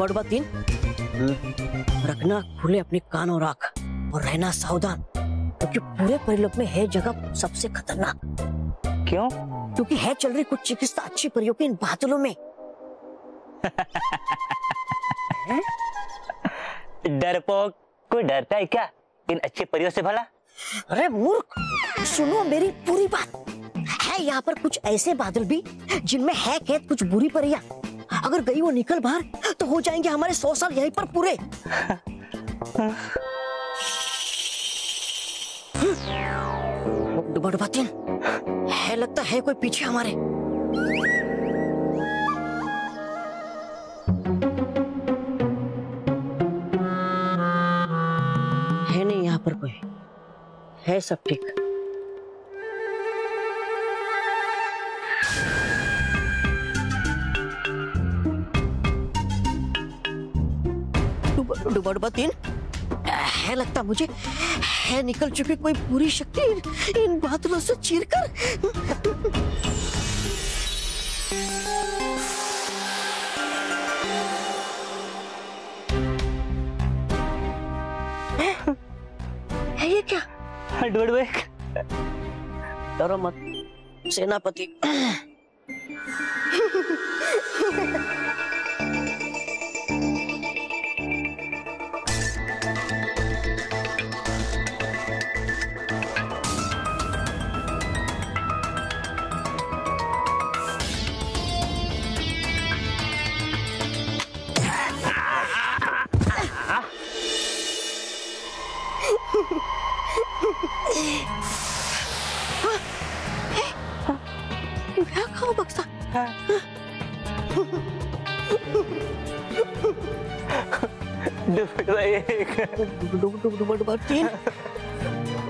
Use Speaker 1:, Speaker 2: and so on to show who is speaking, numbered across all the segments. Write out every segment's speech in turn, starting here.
Speaker 1: डुबा डुबा तीन। रखना खुले अपने कान और आँख और रहना सावधान क्योंकि पूरे परिलोक में है जगह सबसे खतरनाक।
Speaker 2: क्यों?
Speaker 1: क्योंकि है चल रही कुछ चिकित्सा अच्छी परियों के इन बादलों में।
Speaker 2: डरपोक कोई डरता है क्या? इन अच्छे परियों से भला?
Speaker 1: अरे मूर्ख सुनो मेरी पूरी बात। है यहाँ पर कुछ ऐसे बादल भी जिनमें है कैद कुछ बुरी परियाँ। अगर गई वो निकल बाहर तो हो जाएँगे हमारे सौ साल यहीं पर पूरे। डुबा डुबा तीन है, लगता है कोई पीछे हमारे। है नहीं यहाँ पर कोई। है सब ठीक। डुबा डुबा डुबा तीन है लगता मुझे है निकल चुकी कोई पूरी शक्ति इन, इन बादलों से चीरकर। है है ये क्या?
Speaker 2: डुडवेक
Speaker 1: डरो मत। सेनापति। डुब तीन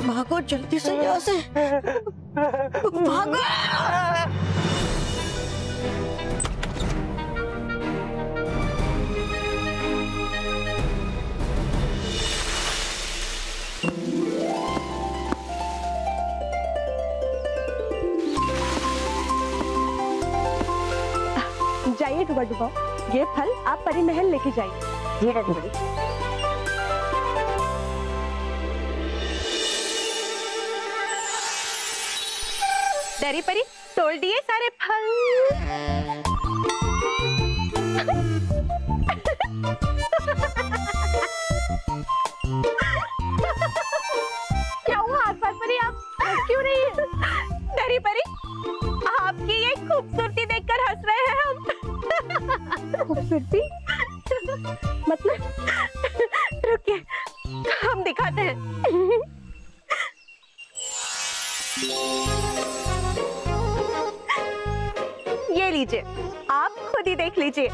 Speaker 1: भागो जल्दी से यहाँ से। भागो।
Speaker 3: जाइए डुबा डुबा ये फल आप परी महल लेके जाइए।
Speaker 1: ये रही बड़ी
Speaker 3: डरी परी तोड़ दिए सारे फल। खूबसूरती मतलब रुकिए हम दिखाते हैं। ये लीजिए आप खुद ही देख लीजिए।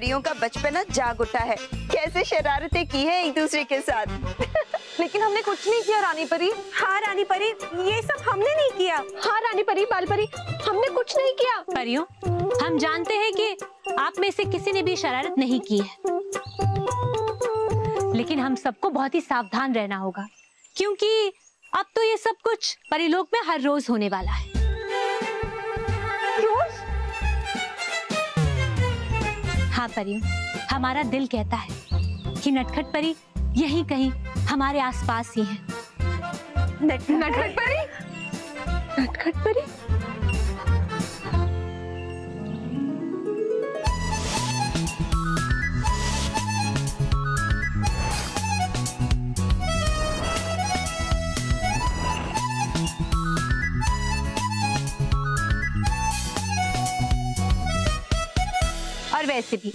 Speaker 4: परियों का बचपना जाग उठा है। कैसे शरारतें की है एक दूसरे के साथ?
Speaker 3: लेकिन हमने कुछ नहीं किया रानी परी। हाँ रानी परी ये सब हमने नहीं किया। हाँ रानी परी बाल परी हमने कुछ नहीं किया।
Speaker 5: परियों हम जानते हैं कि आप में से किसी ने भी शरारत नहीं की है। लेकिन हम सबको बहुत ही सावधान रहना होगा क्योंकि अब तो ये सब कुछ परिलोक में हर रोज होने वाला है। हाँ परियों। हमारा दिल कहता है कि नटखट परी यही कहीं हमारे आसपास ही है।
Speaker 3: नटखट परी? नटखट परी?
Speaker 5: वैसे भी।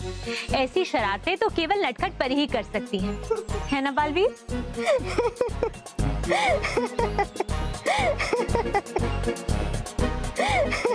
Speaker 5: ऐसी शरारतें तो केवल नटखट पर ही कर सकती हैं। है ना, बालवीर?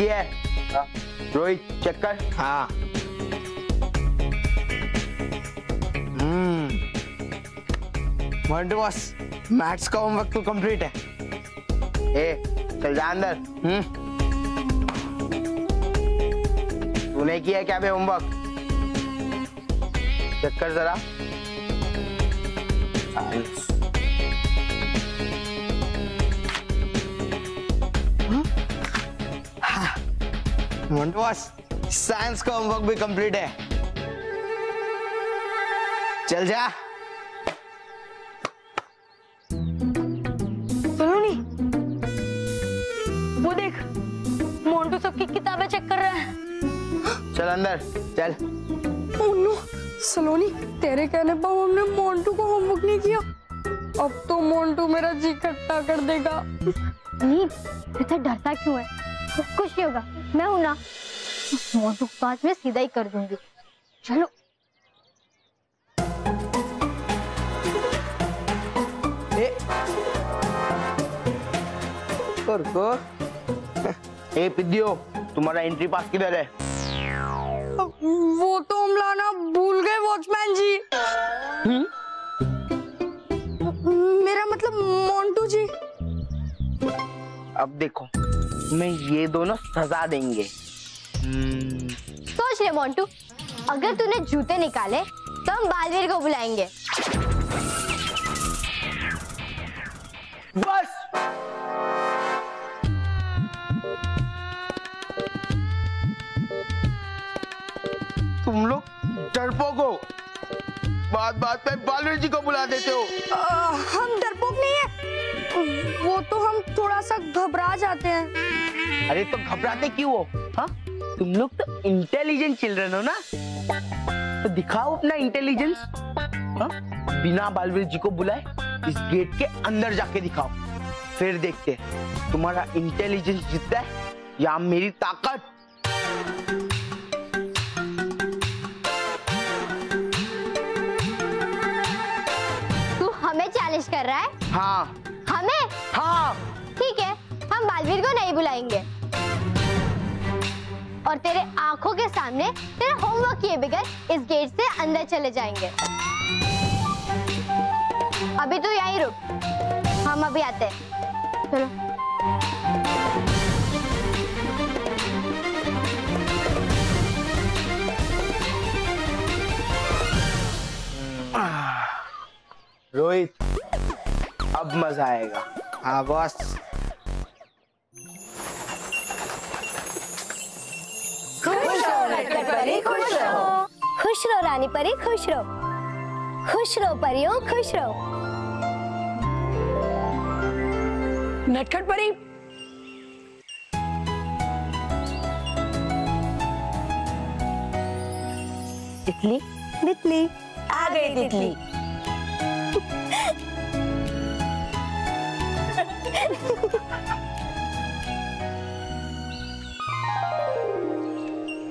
Speaker 6: किया है? रोहित चक्कर? कर हाँ। हम्म। बॉस मैथ्स का होमवर्क तो कंप्लीट है। ए चल जा अंदर हम्म। तूने किया क्या बे होमवर्क चक्कर जरा। मोंटू बॉस साइंस का होमवर्क भी कंप्लीट है। चल जा।
Speaker 7: सुनोनी वो देख मोन्टू सबकी किताबें चेक कर रहा है।
Speaker 6: चल अंदर चल।
Speaker 3: ओनो सलोनी तेरे कहने पर हमने मोंटू को होमवर्क नहीं किया। अब तो मोंटू मेरा जी खट्टा कर देगा।
Speaker 8: नहीं इतना डरता क्यों है? कुछ नहीं होगा। मैं हूँ ना। मोटू के पास में सीधा ही कर दूँगी। चलो।
Speaker 6: ए। कर को ए पिद्दियो तुम्हारा एंट्री पास किधर है?
Speaker 3: वो तो हम लाना भूल गए वॉचमैन जी। मेरा मतलब मोंटू जी।
Speaker 6: अब देखो। मैं ये दोनों सजा देंगे।
Speaker 8: सोच ले मोंटू अगर तूने जूते निकाले तो हम बालवीर को बुलाएँगे।
Speaker 6: बस! तुम लोग डरपोक हो। बात बात पे बालवीर जी को बुला देते हो।
Speaker 3: आ, हम डरपोक नहीं है। वो तो हम थोड़ा सा घबरा जाते हैं।
Speaker 6: अरे तो घबराते क्यों हो? हाँ? तुम लोग तो इंटेलिजेंट चिल्ड्रन हो ना? तो दिखाओ अपना इंटेलिजेंस हाँ? बिना बालवीर जी को बुलाए इस गेट के अंदर जाके दिखाओ। फिर देखते तुम्हारा इंटेलिजेंस जितना है या मेरी ताकत?
Speaker 8: तू हमें चैलेंज कर रहा है?
Speaker 6: हाँ। हाँ।
Speaker 8: ठीक है हम बालवीर को नहीं बुलाएँगे। और तेरे आँखों के सामने तेरे होमवर्क किए बगैर इस गेट से अंदर चले जाएँगे। अभी तो यहीं रुक। हम अभी आते हैं। चलो।
Speaker 6: रोहित अब मज़ा आएगा। हाँ बॉस।
Speaker 9: खुश रहो खुश रहो। रानी परी खुश रहो। खुश रहो परियों खुश रहो।
Speaker 10: नटखट परी। तितली
Speaker 9: तितली
Speaker 10: आ गई तितली।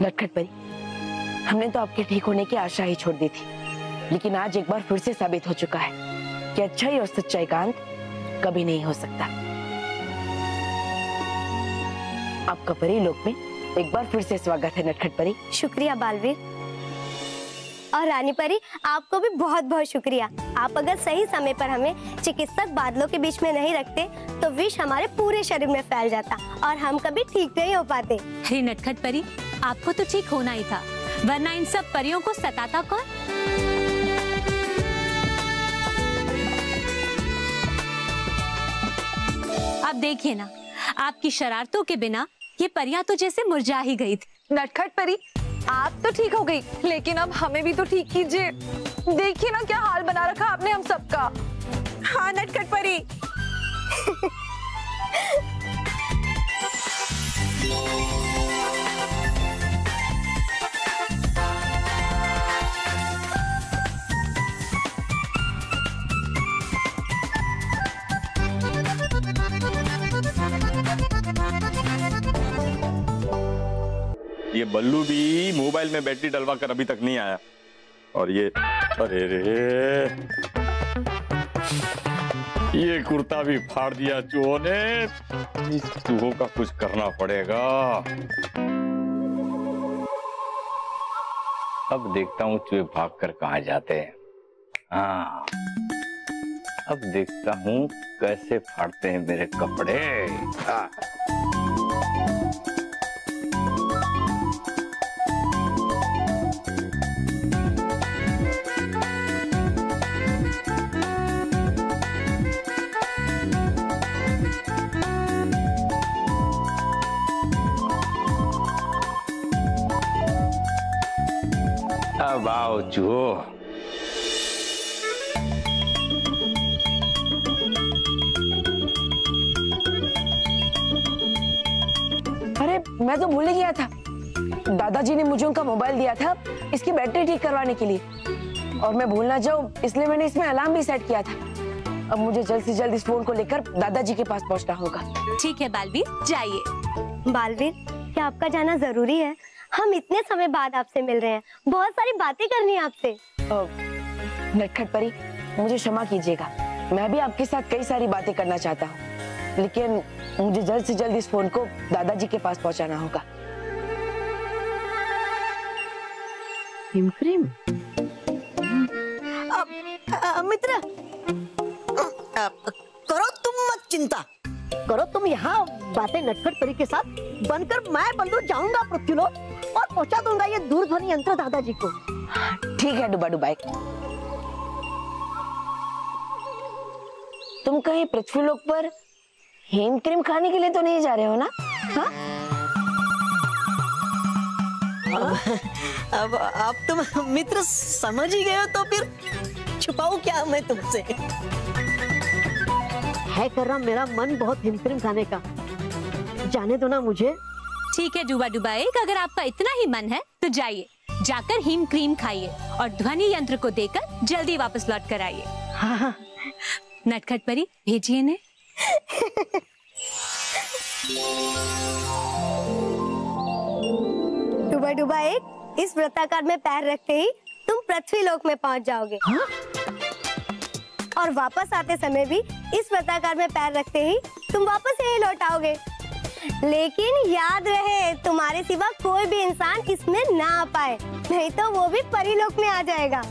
Speaker 10: नटखट परी हमने तो आपके ठीक होने की आशा ही छोड़ दी थी, लेकिन आज एक बार फिर से साबित हो चुका है कि अच्छाई और सच्चाई का अंत कभी नहीं हो सकता। आपका परी लोक में एक बार फिर से स्वागत है नटखट परी
Speaker 9: शुक्रिया बालवीर। और रानी परी आपको भी बहुत बहुत शुक्रिया। आप अगर सही समय पर हमें चिकित्सक बादलों के बीच में नहीं रखते तो विष हमारे पूरे शरीर में फैल जाता और हम कभी ठीक नहीं हो पाते।
Speaker 5: अरे नटखट परी आपको तो ठीक होना ही था वरना इन सब परियों को सताता कौन? अब देखिए ना आपकी शरारतों के बिना ये परियाँ तो जैसे मुरझा ही गई थी।
Speaker 11: नटखट परी आप तो ठीक हो गई लेकिन अब हमें भी तो ठीक कीजिए। देखिए ना क्या हाल बना रखा आपने हम सबका। हाँ नटखट परी।
Speaker 12: ये बल्लू भी मोबाइल में बैटरी डलवा कर अभी तक नहीं आया। और ये, अरे रे। ये कुर्ता भी फाड़ दिया चूहो ने। इस चूहों का कुछ करना पड़ेगा। अब देखता हूँ चूहे भाग कर कहा जाते हैं। हाँ। अब देखता हूँ कैसे फाड़ते हैं मेरे कपड़े। हाँ। आओ चूहो
Speaker 10: अरे मैं तो भूल ही गया था। दादाजी ने मुझे उनका मोबाइल दिया था इसकी बैटरी ठीक करवाने के लिए। और मैं भूल ना जाऊँ इसलिए मैंने इसमें अलार्म भी सेट किया था। अब मुझे जल्द से जल्द इस फ़ोन को लेकर दादाजी के पास पहुँचना होगा।
Speaker 5: ठीक है बालवीर जाइए।
Speaker 9: बालवीर क्या आपका जाना ज़रूरी है? हम इतने समय बाद आपसे मिल रहे हैं। बहुत सारी बातें करनी है आपसे।
Speaker 10: नटखट परी मुझे क्षमा कीजिएगा। मैं भी आपके साथ कई सारी बातें करना चाहता हूँ। लेकिन मुझे जल्द से जल्द इस फ़ोन को दादाजी के पास पहुँचाना होगा।
Speaker 1: मित्र करो तुम मत चिंता। करो तुम यहाँ बातें नटखट परी के साथ। बनकर मैं बंदू जाऊँगा पृथ्वीलोक और पहुँचा दूँगा ये दूरध्वनि यंत्र दादाजी को।
Speaker 10: ठीक है डुबा डुबाई। तुम कहीं पृथ्वी पृथ्वीलोक पर हेम क्रीम खाने के लिए तो नहीं जा रहे हो ना? हाँ?
Speaker 1: अब अब तुम मित्र समझ ही गए हो तो फिर छुपाऊ क्या मैं तुमसे? है कर रहा मेरा मन बहुत हिमक्रीम खाने का। जाने दो ना मुझे।
Speaker 5: ठीक है डूबा डूबा एक अगर आपका इतना ही मन है तो जाइए। जाकर हिम क्रीम खाइए और ध्वनि यंत्र को देकर जल्दी वापस लौट कर आइए।
Speaker 1: हाँ हाँ।
Speaker 5: नटखट परी भेजिए ने
Speaker 9: डुबा डुबा एक इस वृत्ताकार में पैर रखते ही तुम पृथ्वी लोक में पहुँच जाओगे। और वापस आते समय भी इस वृत्ताकार में पैर रखते ही तुम वापस यही लौट आओगे लेकिन याद रहे तुम्हारे सिवा कोई भी इंसान इसमें ना आ पाए नहीं तो वो भी परिलोक में आ जाएगा।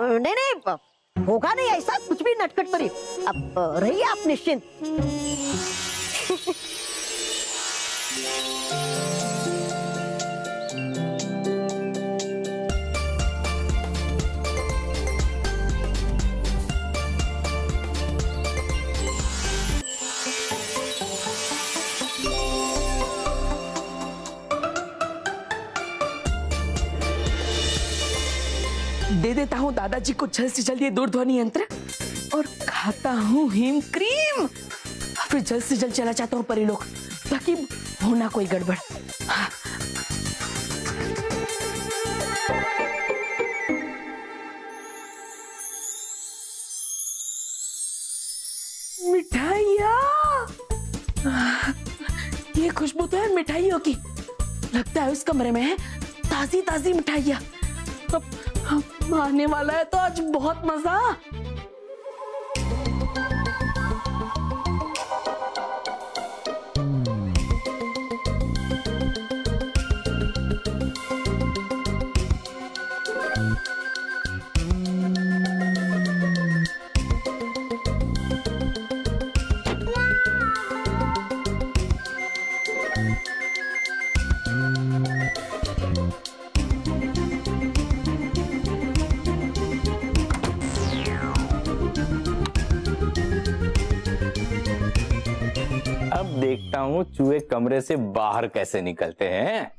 Speaker 1: नहीं नहीं होगा नहीं ऐसा कुछ भी नटखट परी अब रहिए आप निश्चिंत।
Speaker 10: हूँ, दादाजी को जल्द से जल्द ये दूरध्वनि यंत्र और खाता हूँ हिम क्रीम। फिर जल्द से जल्द चला जाता हूँ परिलोक ताकि हो ना कोई गड़बड़। हाँ। मिठाइयाँ खुशबू तो है मिठाइयों की। लगता है उस कमरे में है ताजी ताजी मिठाइयाँ। आने वाला है तो आज बहुत मज़ा
Speaker 12: हूँ चूहे कमरे से बाहर कैसे निकलते हैं?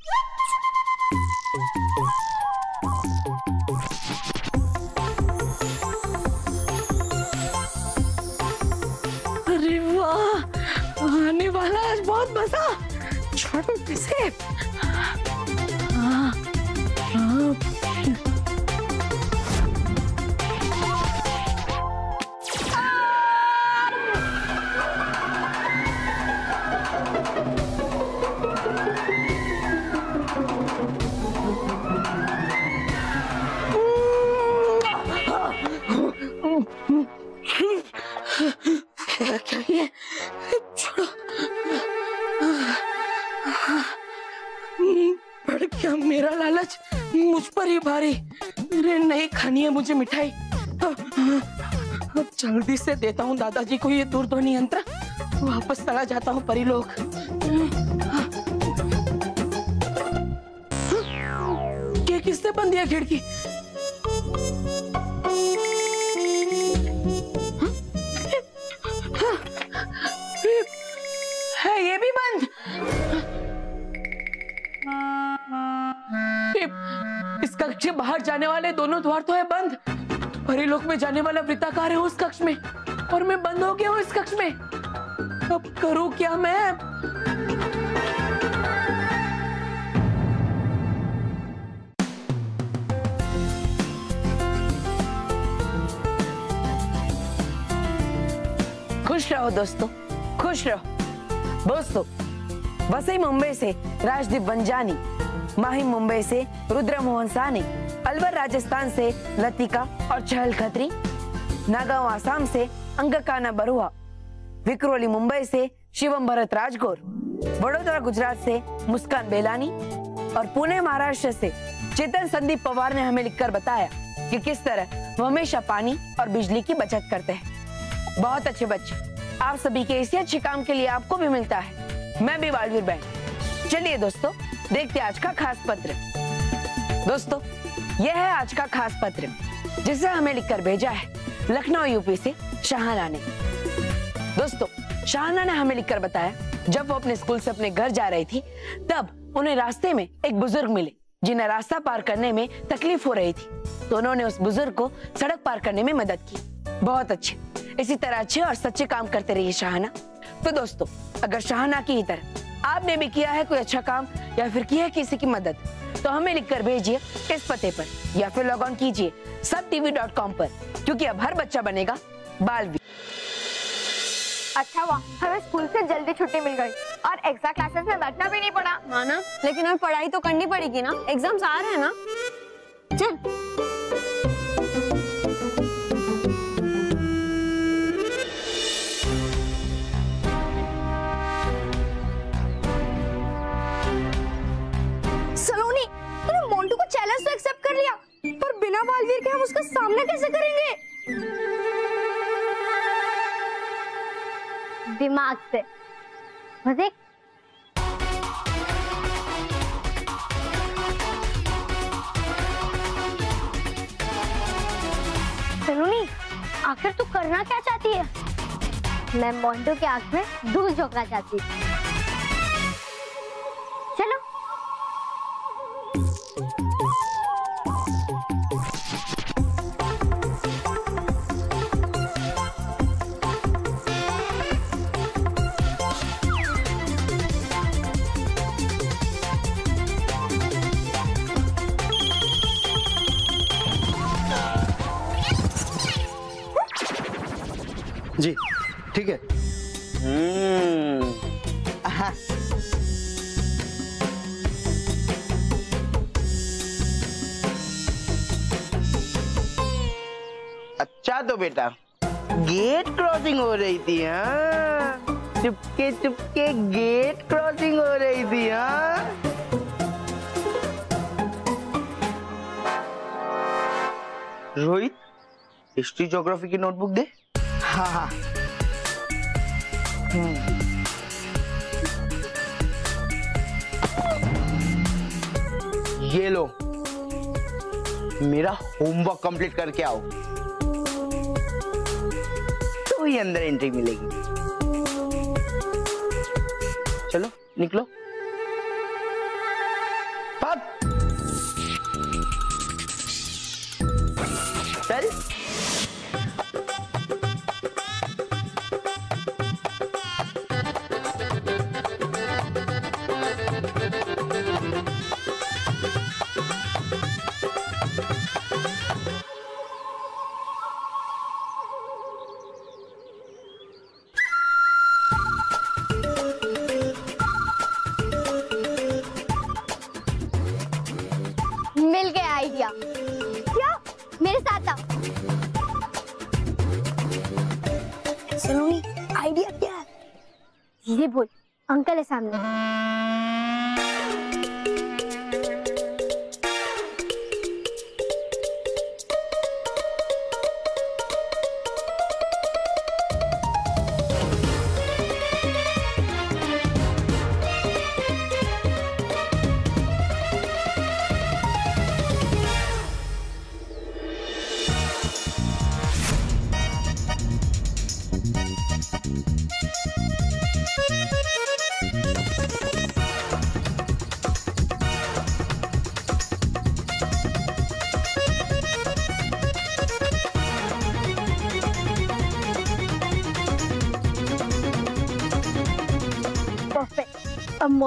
Speaker 10: से देता हूँ दादाजी को ये दूरध्वनि यंत्र। वापस चला जाता हूँ परिलोक। किसने बंद दिया खिड़की? भी बंद। इस कक्ष बाहर जाने वाले दोनों द्वार तो है बंद। परिलोक में जाने वाला वृत्ताकार है उस हो गया हूँ इस कक्ष में? अब करूँ क्या मैं? खुश रहो दोस्तों, खुश रहो। दोस्तों वसई मुंबई से राजदीप बंजानी, माही मुंबई से रुद्र मोहन सानी, अलवर राजस्थान से लतिका और चहल खत्री, नागांव आसाम से अंगकाना बरुआ विक्रोली मुंबई से शिवम भरत राजगोर वडोदरा गुजरात से मुस्कान बेलानी और पुणे महाराष्ट्र से चेतन संदीप पवार ने हमें लिखकर बताया कि किस तरह वो हमेशा पानी और बिजली की बचत करते हैं बहुत अच्छे बच्चे आप सभी के इसी अच्छे काम के लिए आपको भी मिलता है मैं भी बालवीर बहन चलिए दोस्तों देखते आज का खास पत्र दोस्तों यह है आज का खास पत्र जिसे हमें लिखकर भेजा है लखनऊ यूपी से शाहाना ने दोस्तों शाहाना ने हमें लिखकर बताया, जब वो अपने स्कूल से अपने घर जा रही थी, तब उन्हें रास्ते में एक बुज़ुर्ग मिले, जिन्हें रास्ता पार करने में तकलीफ़ हो रही थी। तो उन्होंने उस बुज़ुर्ग को सड़क पार करने में मदद की। बहुत अच्छे। इसी तरह अच्छे और सच्चे काम करते रहिए शाहाना। तो दोस्तों, अगर शाहाना की ही तरह आपने भी किया है कोई अच्छा काम, या फिर किया है किसी की मदद तो हमें लिखकर भेजिए इस पते पर, या फिर लॉग ऑन कीजिए सब टीवी डॉट कॉम पर, क्योंकि अब हर बच्चा बनेगा बालवीर
Speaker 11: अच्छा हुआ, हमें स्कूल से जल्दी छुट्टी मिल गई और एक्स्ट्रा क्लासेस में बैठना भी नहीं पड़ा।
Speaker 3: हाँ ना लेकिन हमें पढ़ाई तो करनी पड़ेगी ना? एग्ज़ाम्स आ रहे हैं ना? चल।
Speaker 11: चैलेंज तो एक्सेप्ट कर लिया, पर बिना बालवीर के हम उसका सामना कैसे करेंगे? दिमाग से। देख सलोनी आखिर तू करना क्या चाहती है? मैं मोंटू के आँख में धूल झोंकना चाहती चलो।
Speaker 13: ठीक है?
Speaker 6: हम्म। अच्छा तो बेटा गेट क्रॉसिंग हो रही थी हाँ? चुपके चुपके गेट क्रॉसिंग हो रही थी हाँ? रोहित हिस्ट्री ज्योग्राफी की नोटबुक दे। हाँ हाँ। हम्म। ये लो। मेरा होमवर्क कंप्लीट करके आओ। तो ही अंदर एंट्री मिलेगी। चलो, निकलो।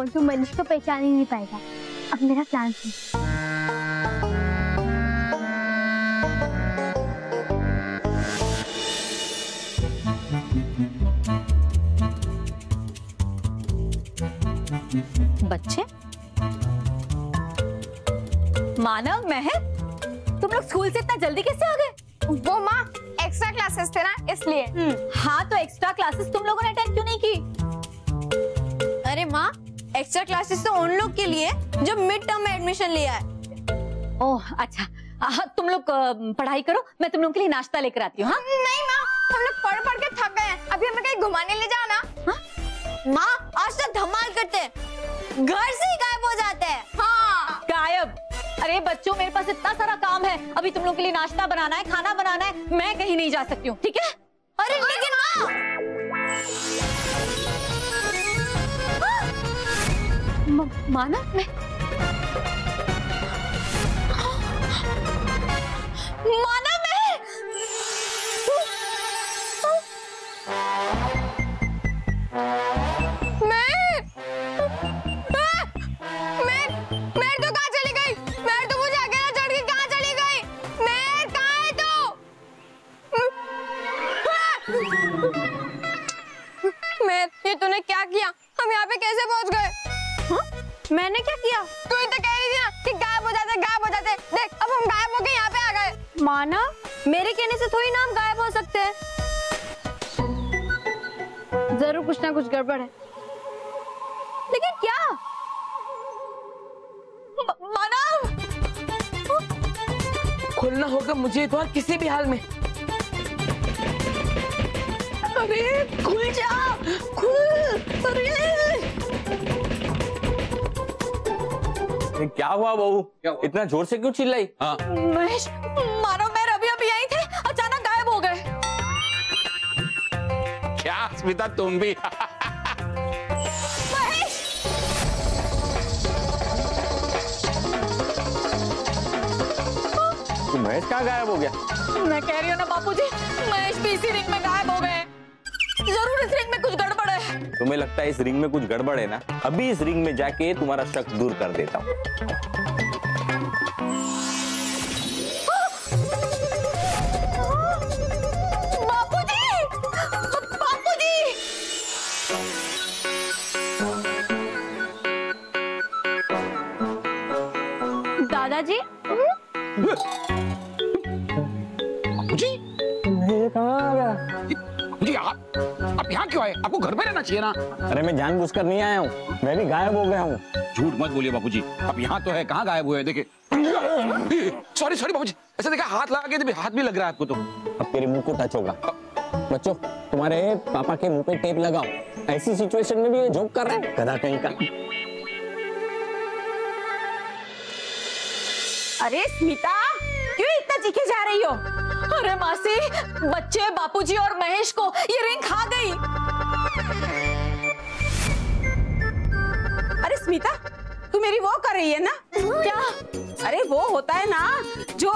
Speaker 8: मोन्टू मनीष को पहचान ही नहीं पाएगा। अब मेरा प्लान सुन।
Speaker 11: बच्चे? मानव महक तुम लोग स्कूल से इतना जल्दी कैसे पढ़ाई करो मैं तुम लोगों के लिए नाश्ता लेकर आती हूँ हाँ?
Speaker 3: नहीं माँ।
Speaker 14: गड़बड़ है।
Speaker 11: लेकिन क्या? मानव
Speaker 10: खोलना होगा मुझे तो किसी भी हाल में। अरे खुल जा खुल अरे।
Speaker 12: क्या हुआ बहू? इतना ज़ोर से क्यों चिल्लाई? हाँ।
Speaker 11: महेश मानो मैं अभी अभी यहीं थे अचानक गायब हो गए।
Speaker 12: क्या स्मिता तुम भी। कहाँ गायब हो गया?
Speaker 11: मैं कह रही हूँ ना बापूजी महेश भी इसी रिंग में गायब हो गए ज़रूर इस रिंग में कुछ गड़बड़ है।
Speaker 12: तुम्हें लगता है इस रिंग में कुछ गड़बड़ है ना? अभी इस रिंग में जाके तुम्हारा शक दूर कर देता हूँ।
Speaker 15: आपको घर पे रहना चाहिए ना।
Speaker 16: अरे मैं जानबूझकर नहीं आया हूँ। मैं भी गायब हो गया हूँ।
Speaker 15: झूठ मत बोलिए बाबूजी अब यहाँ तो है कहाँ गायब हुए हैं? देखे सॉरी सॉरी बाबूजी ऐसा देखा हाथ लगा के हाथ भी लग रहा है आपको तो।
Speaker 16: अब तेरे मुँह को टच होगा। बच्चों तुम्हारे पापा के मुँह पे टेप लगाओ। ऐसी सिचुएशन में भी ये जोक कर रहा है? गधा कहीं का।
Speaker 11: अरे स्मिता क्यों इतना चीखे जा रही हो?
Speaker 17: अरे मासी बच्चे बापूजी और महेश को ये रिंग खा गई।
Speaker 11: स्मिता तू मेरी वो कर रही है ना? क्या? अरे वो होता है ना जो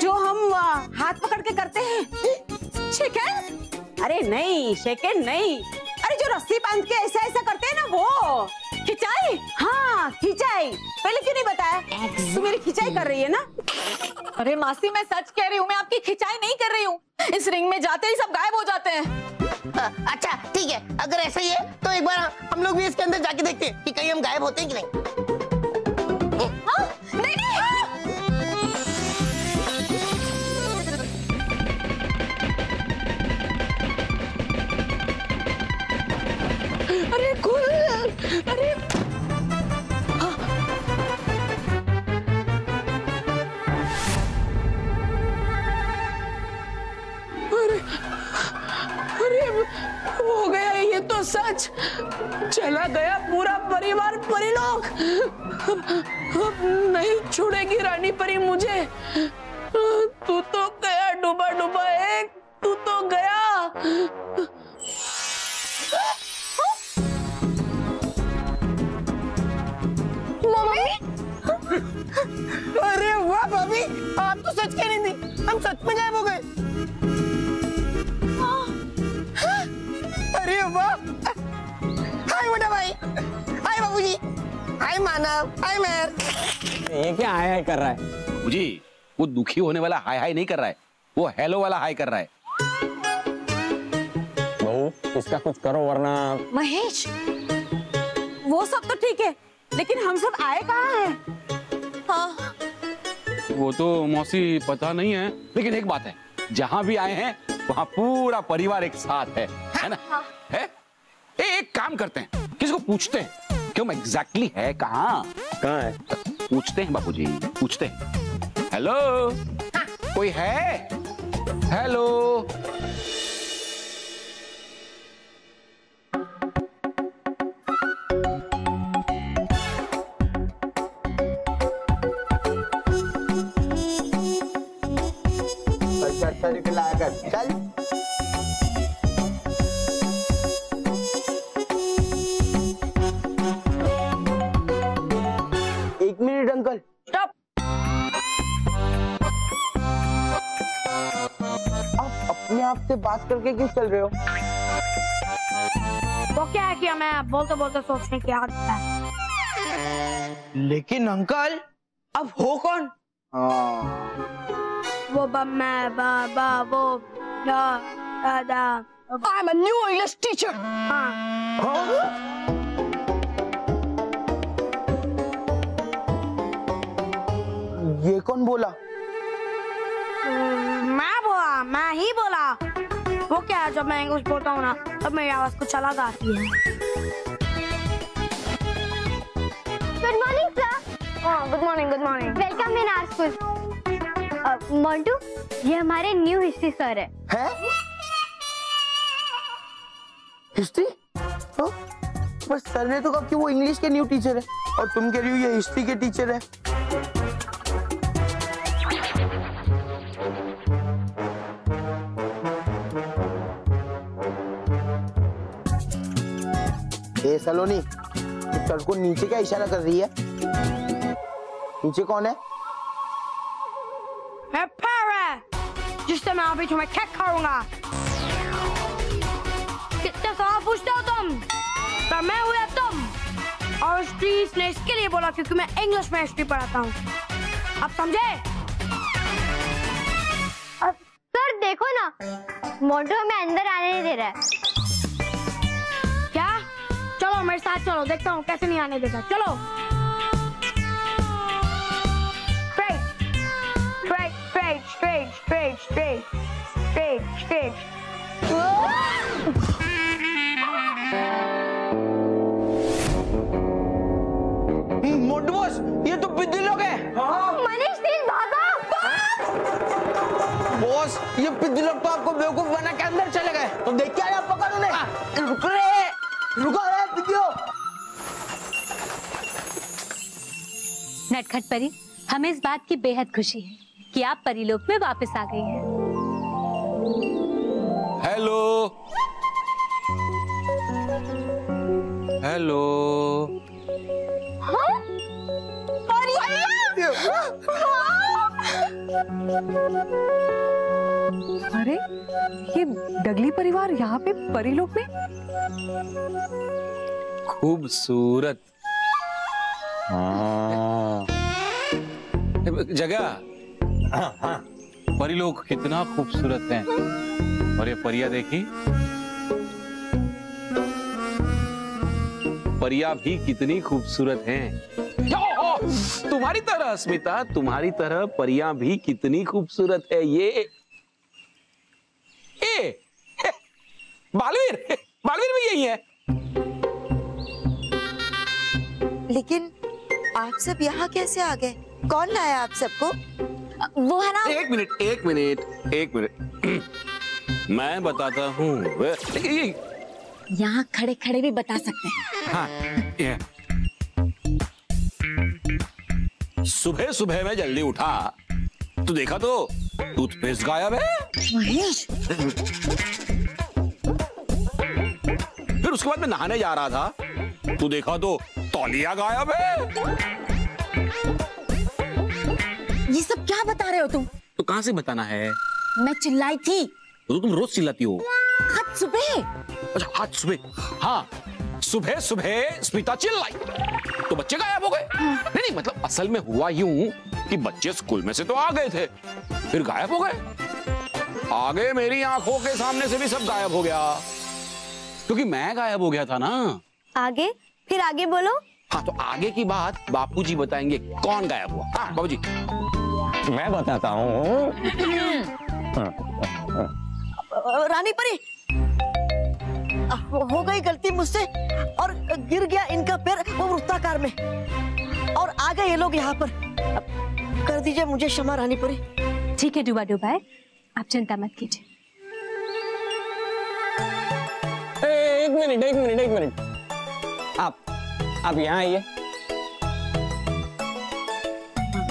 Speaker 11: जो हम हाथ पकड़ के करते हैं। शेकेंड अरे नहीं शेकेंड नहीं। अरे जो रस्सी बाँध के ऐसा ऐसा करते हैं ना वो। खिंचाई? हाँ खिंचाई। पहले क्यों नहीं बताया? तू मेरी खिंचाई कर रही है ना?
Speaker 17: अरे मासी मैं सच कह रही हूँ मैं आपकी खिंचाई नहीं कर रही हूँ। इस रिंग में जाते ही सब गायब हो जाते हैं।
Speaker 1: अच्छा ठीक है, अगर ऐसा ही है तो एक बार हम लोग भी इसके अंदर जाके देखते हैं कि कहीं हम गायब होते हैं कि नहीं
Speaker 17: हाँ?
Speaker 11: खुल अरे
Speaker 6: अरे तो चला गया पूरा परिवार परिलोक। लोग नहीं छोड़ेगी रानी परी मुझे। तू तो
Speaker 1: मानव हाय मेहर
Speaker 16: ये क्या हाय हाय कर रहा है?
Speaker 15: बाबूजी वो दुखी होने वाला हाय हाय नहीं कर रहा है। वो हेलो वाला हाय कर रहा है।
Speaker 16: बहू इसका कुछ करो वरना।
Speaker 11: महेश वो सब तो ठीक है लेकिन हम सब आए कहाँ हैं?
Speaker 17: हाँ।
Speaker 15: वो तो मौसी पता नहीं है। लेकिन एक बात है जहाँ भी आए हैं वहाँ पूरा परिवार एक साथ है है ना? है। ए, एक काम करते हैं किसको पूछते हैं। क्यों एग्जैक्टली है कहाँ?
Speaker 16: कहाँ है?
Speaker 15: पूछते हैं बाबू जी पूछते हैं। हेलो कोई है? हेलो
Speaker 6: आप अपने बात करके क्यों चल रहे हो?
Speaker 3: वो क्या है कि हमें बोलते बोलते सोचने की आदत है?
Speaker 6: लेकिन अंकल अब हो कौन?
Speaker 3: वो बम मैं बा बा वो दा दा दा। I am a new English teacher हाँ।
Speaker 6: ये कौन बोला?
Speaker 3: मैं बोला मैं ही बोला। वो क्या है जब मैं इंग्लिश बोलता हूँ ना तब मेरी आवाज़ कुछ अलग आती है।
Speaker 9: Good morning sir
Speaker 3: good morning good morning
Speaker 9: welcome in our school Montu ये हमारे न्यू हिस्ट्री सर है।
Speaker 6: है? हिस्ट्री हाँ? बस सर ने तो कहा कि वो इंग्लिश के न्यू टीचर है और तुम कह रही हो ये हिस्ट्री के टीचर है। ए सलोनी सर को नीचे क्या इशारा कर रही है? नीचे कौन है?
Speaker 3: मैं पैर है। जिससे मैं अभी तुम्हें किक करूँगा। कितने सवाल पूछते हो तुम? पर मैं हूँ या तुम। और हिस्ट्री ने इसके लिए बोला क्योंकि मैं इंग्लिश में हिस्ट्री पढ़ाता हूँ। अब समझे?
Speaker 9: सर देखो ना मोंटू हमें अंदर आने नहीं दे रहा है।
Speaker 3: चलो मेरे साथ चलो देखता हूँ कैसे नहीं आने देता। चलो।
Speaker 6: हम्म, ये तो बिद्दी लोग हाँ।
Speaker 9: मनीष तीन भागा
Speaker 6: बॉस। ये लोग तो आपको बेवकूफ़ बना के अंदर चले गए। तो देख क्या आया पकड़ उन्हें। हाँ,
Speaker 5: नटखट परी हमें इस बात की बेहद खुशी है कि आप परिलोक में वापस आ गई हैं।
Speaker 15: हेलो। हेलो।
Speaker 11: अरे ये डगली परिवार यहाँ पे परिलोक में?
Speaker 15: खूबसूरत। जगह? परिलोक कितना खूबसूरत है। और ये परिया देखी? परिया भी कितनी खूबसूरत हैं। तुम्हारी तरह अस्मिता तुम्हारी तरह परिया भी कितनी खूबसूरत है ये। ए बालवीर बालवीर भी यही है।
Speaker 4: लेकिन आप सब यहाँ कैसे आ गए? कौन लाया आप सबको?
Speaker 17: वो है ना?
Speaker 15: एक मिनट एक मिनट एक मिनट। मैं बताता हूँ
Speaker 17: यहाँ खड़े खड़े भी बता सकते हैं।
Speaker 15: हाँ सुबह सुबह मैं जल्दी उठा। तो देखा तो टूथपेस्ट गायब है। फिर उसके बाद मैं नहाने जा रहा था। तू देखा तो तौलिया गायब है।
Speaker 17: ये सब क्या बता रहे हो तुम?
Speaker 15: तो कहाँ से बताना है?
Speaker 17: मैं चिल्लाई थी।
Speaker 15: तो तुम रोज चिल्लाती हो।
Speaker 17: आज सुबह।
Speaker 15: अच्छा आज सुबह? हाँ सुबह सुबह स्मिता चिल्लाई। तो बच्चे गायब हो गए। नहीं नहीं मतलब असल में हुआ यूँ कि बच्चे स्कूल में से तो आ गए थे फिर गायब हो गए। आगे मेरी आँखों के सामने से भी सब गायब हो गया। क्योंकि मैं गायब हो गया था ना।
Speaker 9: आगे? फिर आगे बोलो।
Speaker 15: हाँ तो आगे की बात बापूजी बताएँगे कौन गायब हुआ। हाँ बाबूजी
Speaker 16: मैं बताता हूँ।
Speaker 1: रानी परी। हो गई गलती मुझसे और गिर गया इनका पैर वो वृत्ताकार में। और आ गए ये लोग यहाँ पर। कर दीजिए मुझे क्षमा रानी परी।
Speaker 5: ठीक है डुबा डुबाए आप चिंता मत कीजिए।
Speaker 16: एक मिनट एक मिनट एक मिनट। आप यहाँ आइए।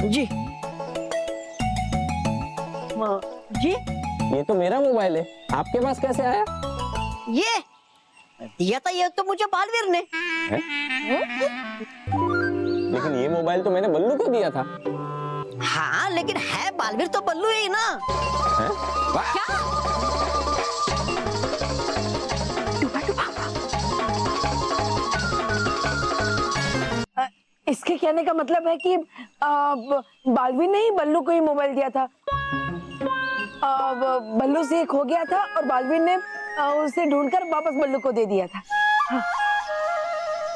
Speaker 1: जी। जी?
Speaker 16: ये तो मेरा मोबाइल है। आपके पास कैसे आया?
Speaker 1: ये दिया था ये तो मुझे बालवीर ने
Speaker 16: लेकिन ये मोबाइल तो मैंने बल्लू को दिया था।
Speaker 1: हाँ लेकिन है बालवीर तो बल्लू ही ना।
Speaker 16: है?
Speaker 10: इसके कहने का मतलब है कि आ, ब- बालवीर ने ही बल्लू को ही मोबाइल दिया था। आ, बल्लू से खो गया था और बालवीर ने उसे ढूंढकर वापस बल्लू को दे दिया था।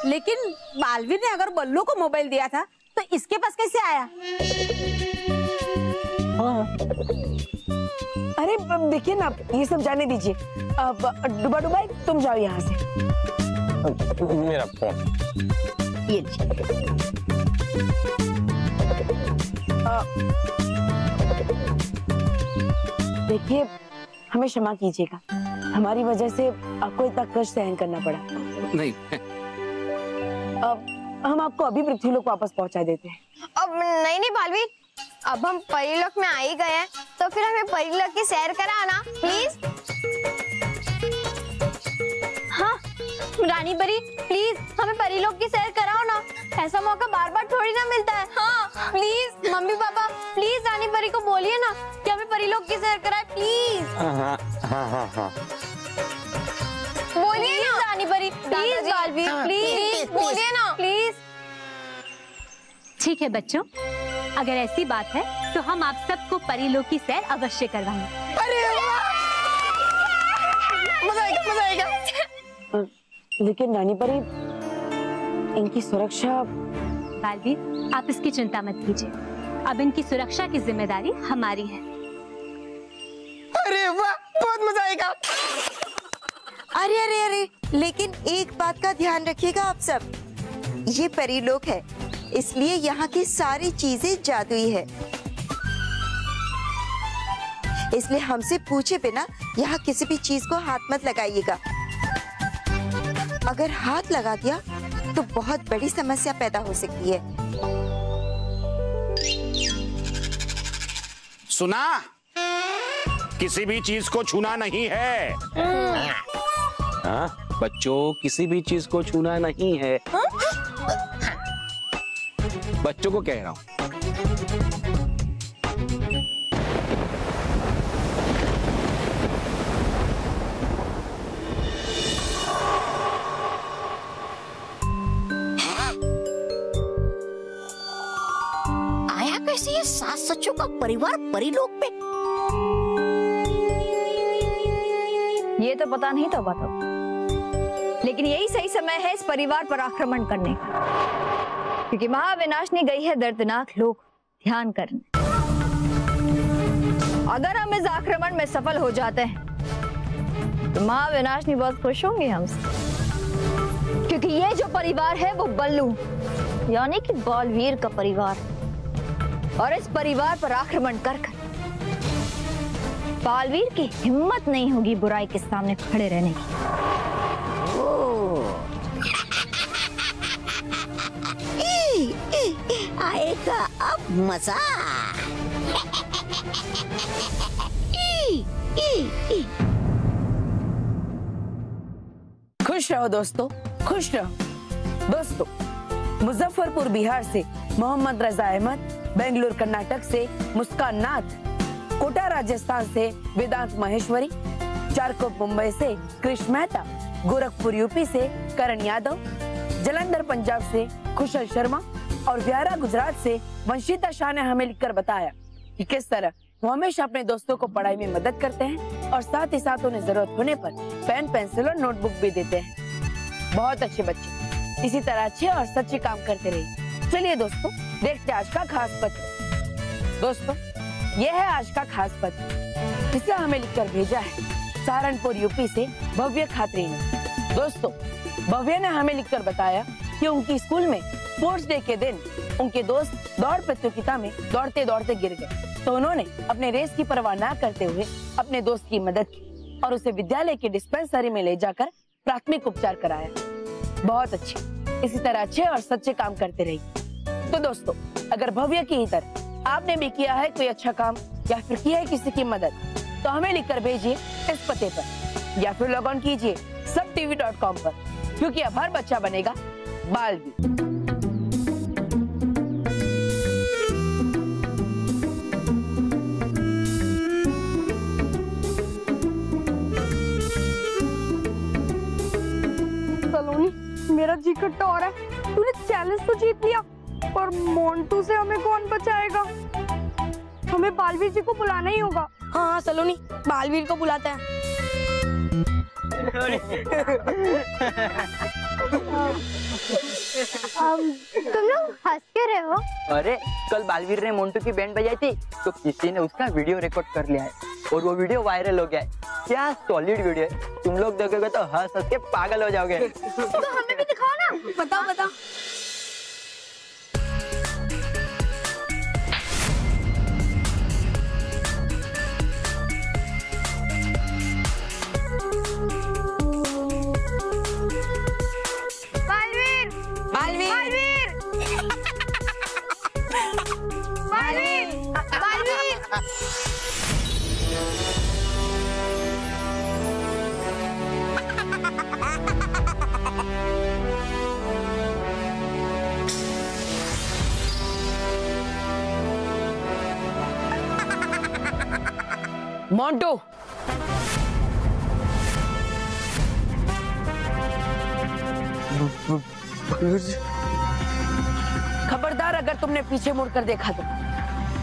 Speaker 17: लेकिन बालवीर ने अगर बल्लू को मोबाइल दिया था तो इसके पास कैसे आया?
Speaker 10: हाँ। अरे देखिए ना ये सब जाने दीजिए। डुबा डुबाई तुम जाओ यहाँ से।
Speaker 16: मेरा फ़ोन।
Speaker 1: ये
Speaker 10: देखिए हमें क्षमा कीजिएगा। हमारी वजह से आपको इतना कष्ट सहन करना पड़ा।
Speaker 15: नहीं।
Speaker 10: अब हम आपको अभी पृथ्वीलोक वापस पहुँचा देते हैं।
Speaker 9: अब नहीं नहीं बालवीर अब हम परिलोक में आ ही गए हैं तो फिर हमें परिलोक की सैर कराना प्लीज़ रानी परी प्लीज़ हमें परिलोक की सैर कराओ ना। ऐसा मौका बार बार थोड़ी ना मिलता है। हाँ। Please mummy papa please Rani Pari को बोलिए ना कि हमें परिलोक की सैर कराए प्लीज़
Speaker 16: हाँ हाँ हाँ हाँ हाँ।
Speaker 9: बोलिए ना। रानी परी प्लीज़ बालवीर प्लीज़ बोलिए ना। प्लीज़
Speaker 5: ठीक है बच्चों अगर ऐसी बात है तो हम आप सबको परिलोक की सैर अवश्य करवाएँगे
Speaker 10: मज़ा आएगा मज़ा आएगा लेकिन रानी परी इनकी सुरक्षा
Speaker 5: बालवीर आप इसकी चिंता मत कीजिए। अब इनकी सुरक्षा की ज़िम्मेदारी हमारी है।
Speaker 6: अरे वाह बहुत मज़ा आएगा।
Speaker 4: अरे अरे अरे लेकिन एक बात का ध्यान रखिएगा आप सब। ये परी लोग है इसलिए यहाँ की सारी चीज़ें जादुई है। इसलिए हमसे पूछे बिना यहाँ किसी भी चीज़ को हाथ मत लगाइएगा। अगर हाथ लगा दिया तो बहुत बड़ी समस्या पैदा हो सकती है।
Speaker 15: सुना? किसी भी चीज़ को छूना नहीं है। हाँ? बच्चों किसी भी चीज़ को छूना नहीं है। बच्चों को कह रहा हूँ।
Speaker 1: सचों का परिवार परिलोक पे
Speaker 18: ये तो पता नहीं था तब लेकिन यही सही समय है इस परिवार पर आक्रमण करने का। क्योंकि महाविनाशनी गई है दर्दनाक लोग ध्यान करने। अगर हम इस आक्रमण में सफल हो जाते हैं तो महाविनाशनी बहुत खुश होंगे हमसे। क्योंकि ये जो परिवार है, वो बल्लू, यानी कि बालवीर का परिवार। और इस परिवार पर आक्रमण कर कर बालवीर की हिम्मत नहीं होगी बुराई के सामने खड़े रहने की
Speaker 1: ई, ई, आएगा अब मज़ा ई, ई, ई।
Speaker 10: खुश रहो दोस्तों खुश रहो दोस्तों मुजफ्फरपुर बिहार से मोहम्मद रजा अहमद बेंगलुरु कर्नाटक से मुस्कान नाथ कोटा राजस्थान से वेदांत महेश्वरी, चारकोप मुंबई से कृष मेहता, गोरखपुर यूपी से करण यादव, जलंधर पंजाब से कुशल शर्मा और व्यारा गुजरात से वंशिता शाह ने हमें लिखकर बताया कि किस तरह वो हमेशा अपने दोस्तों को पढ़ाई में मदद करते हैं और साथ ही साथ उन्हें ज़रूरत होने पर पेन, पेंसिल और नोटबुक भी देते हैं। बहुत अच्छे बच्चे। इसी तरह अच्छे और सच्चे काम करते रहिए। चलिए दोस्तों, देखते आज का खास पत्र। दोस्तों, यह है आज का खास पत्र। जिसे हमें लिखकर भेजा है सहारनपुर यूपी से भव्य खात्री ने। दोस्तों, भव्य ने हमें लिखकर बताया कि उनकी स्कूल में स्पोर्ट्स डे के दिन उनके दोस्त दौड़ प्रतियोगिता में दौड़ते दौड़ते गिर गए। तो उन्होंने अपने रेस की परवाह न करते हुए अपने दोस्त की मदद की और उसे विद्यालय के डिस्पेंसरी में ले जाकर प्राथमिक उपचार कराया। बहुत अच्छे। इसी तरह अच्छे और सच्चे काम करते रहिए। तो दोस्तों, अगर भव्य की ही तरह आपने भी किया है कोई अच्छा काम या फिर किया है किसी की मदद तो हमें लिखकर भेजिए इस पते पर या फिर लॉग ऑन कीजिए सब टीवी डॉट कॉम पर, क्योंकि अब हर बच्चा बनेगा बालवीर
Speaker 3: मेरा जी खट्टा हो रहा है। तूने चैलेंज तो जीत लिया पर मोन्टू से हमें कौन बचाएगा? हमें बालवीर जी को बुलाना ही होगा। हाँ हाँ सलोनी बालवीर को बुलाते हैं।
Speaker 9: तुम
Speaker 6: अरे कल बालवीर ने मोन्टू की बैंड बजाई थी तो किसी ने उसका वीडियो रिकॉर्ड कर लिया है और वो वीडियो वायरल हो गया है। क्या सॉलिड वीडियो है। तुम लोग देखोगे तो हंस हंस के पागल हो जाओगे।
Speaker 3: तो हमें भी दिखाओ ना। बताओ बताओ।
Speaker 10: मोन्टू खबरदार अगर तुमने पीछे मुड़कर देखा तो।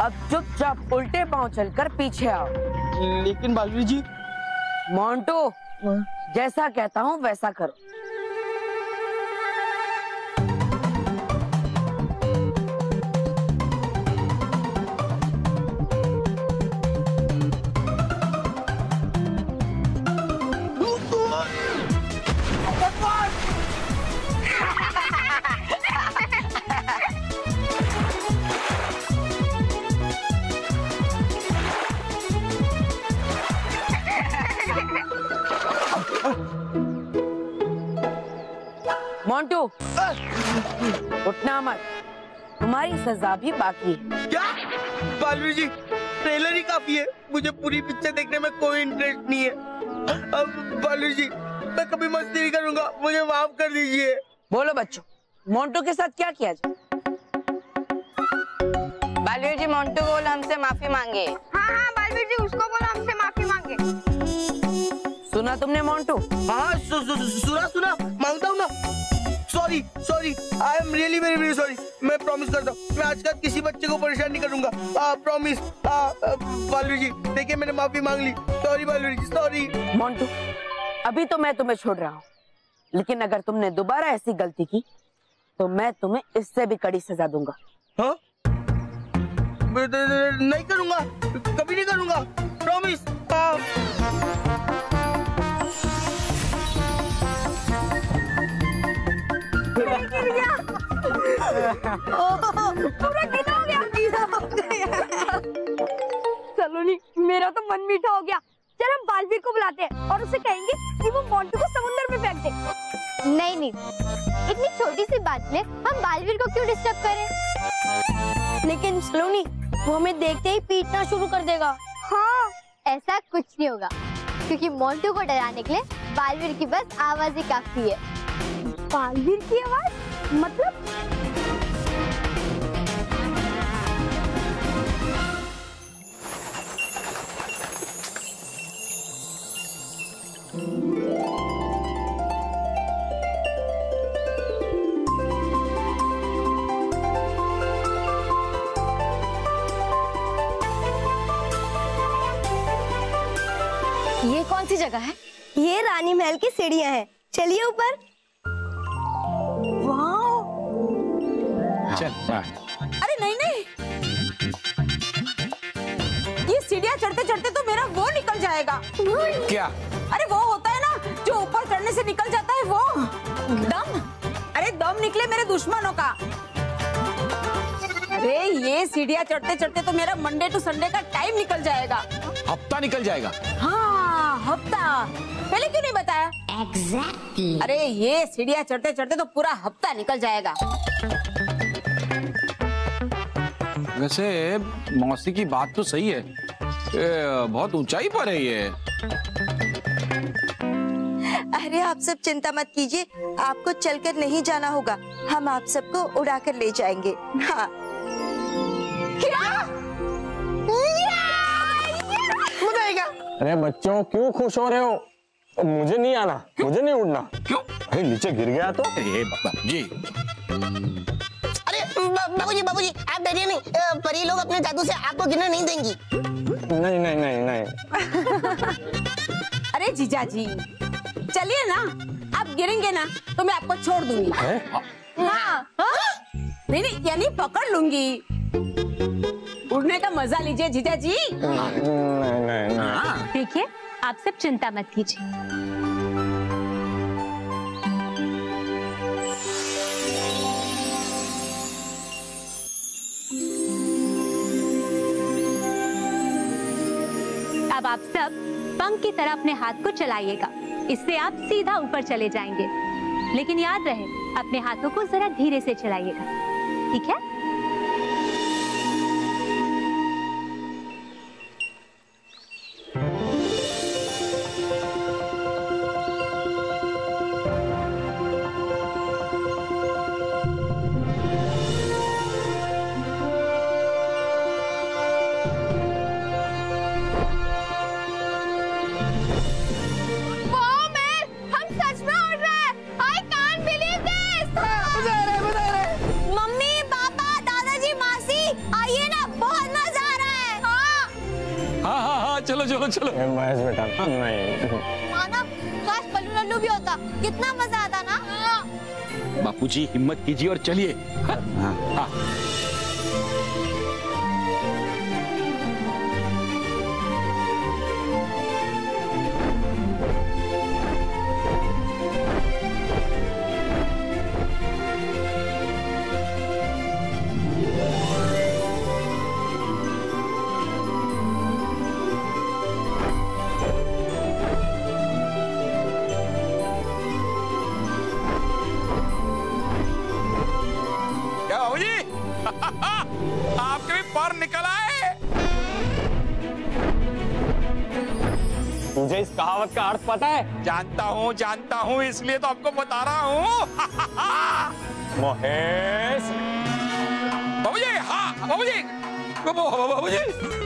Speaker 10: अब चुपचाप उल्टे पाँव चलकर पीछे आओ।
Speaker 6: लेकिन बालवीर जी।
Speaker 10: मोन्टू जैसा कहता हूँ वैसा करो। घबराना मत। तुम्हारी सजा भी बाकी है।
Speaker 6: क्या? बालवीर जी ट्रेलर ही काफ़ी है। मुझे पूरी पिक्चर देखने में कोई इंटरेस्ट नहीं है। अब बालवीर जी मैं कभी मस्ती नहीं करूँगा। मुझे माफ़ कर दीजिए।
Speaker 10: बोलो बच्चों मोन्टू के साथ क्या किया जाए?
Speaker 4: बालवीर जी मोन्टू बोल हमसे माफ़ी मांगे।
Speaker 3: हाँ हाँ बालवीर जी उसको बोलो हमसे माफ़ी मांगे।
Speaker 10: सुना तुमने मोन्टू
Speaker 6: हाँ सु, सु, सु, सुना सुना। माँगता हूँ ना। Sorry sorry I am really very very sorry मैं प्रॉमिस करता हूँ। मैं आज का किसी बच्चे को परेशान नहीं करूँगा। प्रॉमिस बालवीर जी देखिए मैंने माफ़ी मांग ली। सॉरी बालवीर जी सॉरी
Speaker 10: मोन्टू अभी तो मैं तुम्हें छोड़ रहा हूँ। लेकिन अगर तुमने दोबारा ऐसी गलती की तो मैं तुम्हें इससे भी कड़ी सजा दूँगा।
Speaker 6: हाँ? नहीं करूँगा। कभी नहीं करूँगा। प्रॉमिस
Speaker 3: पूरा गीला हो गया गीला हो गया? सलोनी मेरा तो मन मीठा हो गया। चल हम बालवीर को बुलाते हैं और उसे कहेंगे कि वो मोंटू को समुद्र में फेंक दे।
Speaker 8: नहीं नहीं इतनी छोटी सी बात में हम बालवीर को क्यों डिस्टर्ब करें?
Speaker 3: लेकिन सलोनी वो हमें देखते ही पीटना शुरू कर देगा।
Speaker 8: हाँ ऐसा कुछ नहीं होगा क्योंकि मोंटू को डराने के लिए बालवीर की बस आवाज़ ही काफ़ी है।
Speaker 3: बालवीर की आवाज़? मतलब?
Speaker 8: ये कौन सी जगह है?
Speaker 3: ये रानी महल की सीढ़ियाँ हैं। चलिए ऊपर।
Speaker 15: चल। हाँ।
Speaker 11: अरे नहीं नहीं। ये सीढ़ियाँ चढ़ते चढ़ते तो मेरा वो निकल जाएगा।
Speaker 15: क्या?
Speaker 11: अरे वो होता है ना जो ऊपर चढ़ने से निकल जाता है वो। दम। अरे दम निकले मेरे दुश्मनों का। अरे ये सीढ़ियाँ चढ़ते चढ़ते तो मेरा मंडे टू संडे का टाइम निकल जाएगा।
Speaker 15: हफ़्ता निकल जाएगा।
Speaker 11: हाँ हफ़्ता। पहले क्यों नहीं बताया? एग्जैक्टली अरे ये सीढ़ियाँ चढ़ते चढ़ते तो पूरा हफ़्ता निकल जाएगा।
Speaker 15: वैसे मौसी की बात तो सही है। ये बहुत ऊंचाई पर है ये।
Speaker 4: अरे आप सब चिंता मत कीजिए। आपको चलकर नहीं जाना होगा। हम आप सबको उड़ा कर ले जाएँगे। हाँ।
Speaker 16: अरे बच्चों क्यों खुश हो रहे हो? मुझे नहीं आना मुझे नहीं उड़ना।
Speaker 15: क्यों?
Speaker 16: अरे नीचे गिर गया तो।
Speaker 15: ए जी।
Speaker 19: बाबूजी बाबूजी आप डरिए नहीं। परी लोग अपने जादू से आपको गिरने नहीं देंगी।
Speaker 16: नहीं नहीं नहीं नहीं।
Speaker 11: अरे जीजा जी चलिए ना आप गिरेंगे ना तो मैं आपको छोड़ दूँगी।
Speaker 16: है?
Speaker 11: हाँ। हाँ? नहीं नहीं यानी पकड़ लूँगी। उड़ने का मज़ा लीजिए जीजा जी।
Speaker 16: नहीं नहीं नहीं।
Speaker 5: देखिए आप सब चिंता मत कीजिए। अब आप सब पंख की तरह अपने हाथ को चलाइएगा। इससे आप सीधा ऊपर चले जाएँगे। लेकिन याद रहे, अपने हाथों को जरा धीरे से चलाइएगा। ठीक है?
Speaker 15: चलो चलो चलो।
Speaker 16: महेश बेटा नहीं।
Speaker 3: माना काश बल्लू लल्लू भी होता। कितना मज़ा आता ना?
Speaker 15: बापूजी हिम्मत कीजिए और चलिए। हाँ, हाँ।
Speaker 16: पता है?
Speaker 15: जानता हूँ जानता हूँ, इसलिए तो आपको बता रहा हूँ।
Speaker 16: महेश।
Speaker 15: बाबू जी हाँ बाबू जी बाबू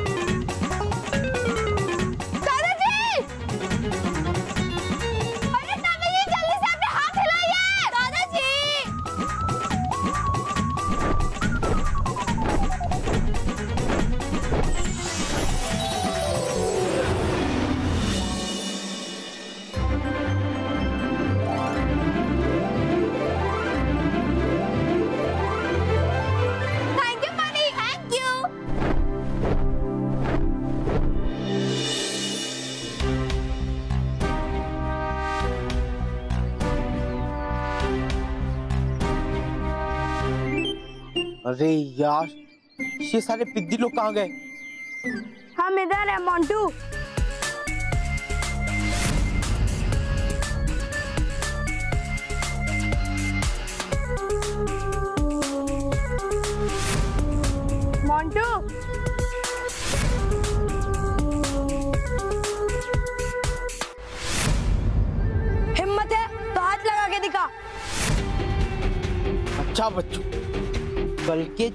Speaker 6: यार ये सारे पिद्दी लोग कहाँ गए?
Speaker 3: हम इधर है मोंटू।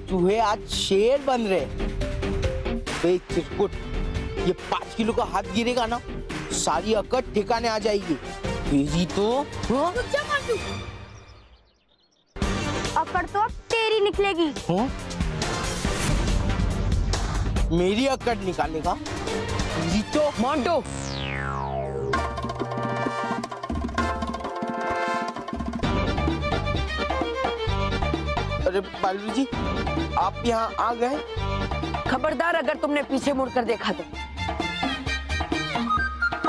Speaker 6: चूहे आज शेर बन रहे बे चिरकुट ये पाँच किलो का हाथ गिरेगा ना सारी अकड़ ठिकाने आ जाएगी। तेज़ी तो हाँ?
Speaker 3: अकड़ तो अब तेरी निकलेगी।
Speaker 6: हाँ? मेरी अकड़ निकालेगा? तेज़ी तो।
Speaker 10: मोंटू।
Speaker 6: अरे बालू जी आप यहाँ आ गए?
Speaker 10: खबरदार अगर तुमने पीछे मुड़कर देखा तो।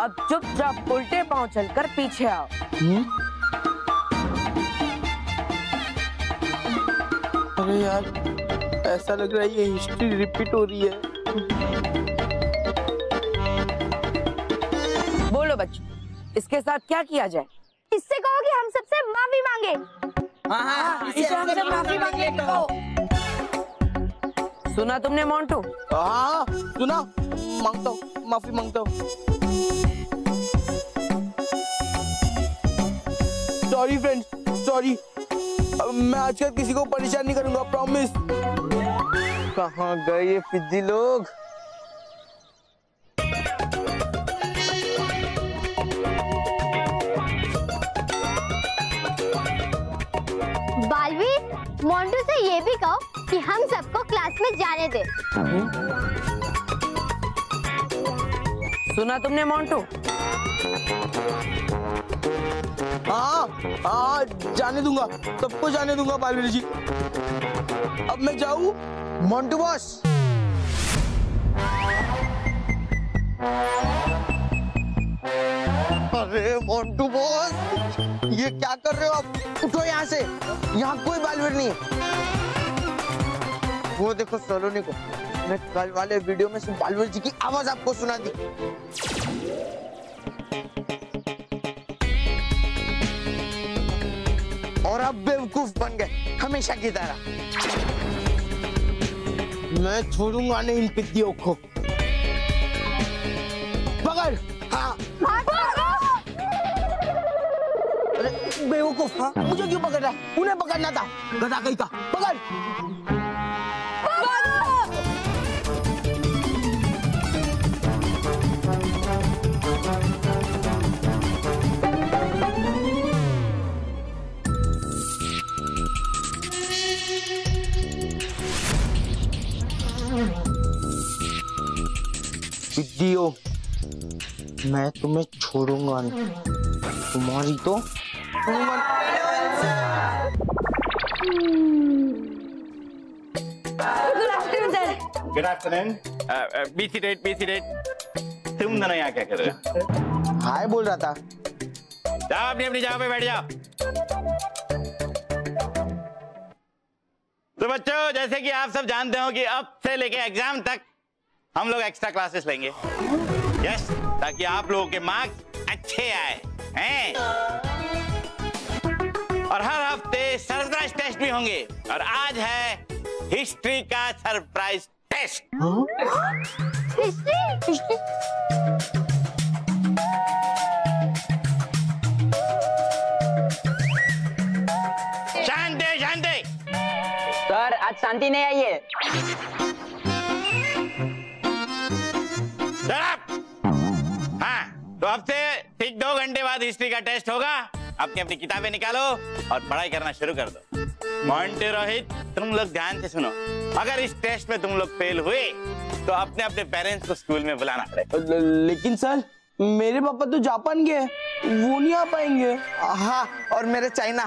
Speaker 10: अब चुपचाप उल्टे पाँव चलकर पीछे आओ।
Speaker 6: हम्म? अरे यार ऐसा लग रहा है ये हिस्ट्री रिपीट हो रही है।
Speaker 10: बोलो बच्चों इसके साथ क्या किया जाए?
Speaker 3: इससे कहो कि हम सबसे माफ़ी मांगे।
Speaker 6: हाँ हाँ
Speaker 10: इसे हमसे माफ़ी मांगने को सुना तुमने मोंटू?
Speaker 6: हाँ सुना। माँगता हूँ माफ़ी माँगता हूँ। सॉरी फ्रेंड्स सॉरी मैं आजकल किसी को परेशान नहीं करूँगा प्रॉमिस कहाँ गए ये फिजी लोग?
Speaker 8: बालवीर मोंटू से ये भी कहो कि हम सबको में जाने दे।
Speaker 10: सुना तुमने मोंटू?
Speaker 6: हाँ हाँ जाने दूँगा। सबको जाने दूँगा बालवीर जी। अब मैं जाऊँ मोन्टू बॉस। अरे मोन्टू बॉस ये क्या कर रहे हो आप? उठो यहाँ से। यहाँ कोई बालवीर नहीं है। वो देखो सोलोनी को। मैं कल वाले वीडियो में बालवीर जी की आवाज़ आपको सुना दी। और अब बेवकूफ़ बन गए, हमेशा की तरह। मैं छोड़ूँगा नहीं इन पिद्दियों को। पकड़! हाँ। बेवकूफ़ हाँ। मुझे क्यों पकड़ रहा है? उन्हें पकड़ना था। गधा कहीं का पकड़! पिद्दियों मैं तुम्हें छोड़ूँगा नहीं। तुम्हारी तो छोड़ूँगा नहीं।
Speaker 20: Good afternoon be seated be seated तुम दोनों यहाँ क्या कर रहे हो?
Speaker 6: हाय बोल रहा था।
Speaker 20: जाओ अपनी अपनी जगह पे बैठ जाओ। तो बच्चों जैसे कि आप सब जानते हो कि अब से लेके एग्ज़ाम तक हम लोग एक्स्ट्रा क्लासेस लेंगे। यस ताकि आप लोगों के मार्क्स अच्छे आए। हैं? और हर हफ़्ते सरप्राइज़ टेस्ट भी होंगे। और आज है हिस्ट्री का सरप्राइज़ टेस्ट शांति शांति।
Speaker 6: सर आज शांति नहीं आई है।
Speaker 20: हाँ तो अब से ठीक दो घंटे बाद हिस्ट्री का टेस्ट होगा। अपनी अपनी किताबें निकालो और पढ़ाई करना शुरू कर दो। मोंटे रोहित तुम लोग ध्यान से सुनो। अगर इस टेस्ट में तुम लोग फेल हुए तो अपने अपने पेरेंट्स को स्कूल में बुलाना पड़ेगा।
Speaker 6: लेकिन सर मेरे पापा तो जापान गए वो नहीं आ पाएँगे।
Speaker 20: हाँ और मेरे चाइना।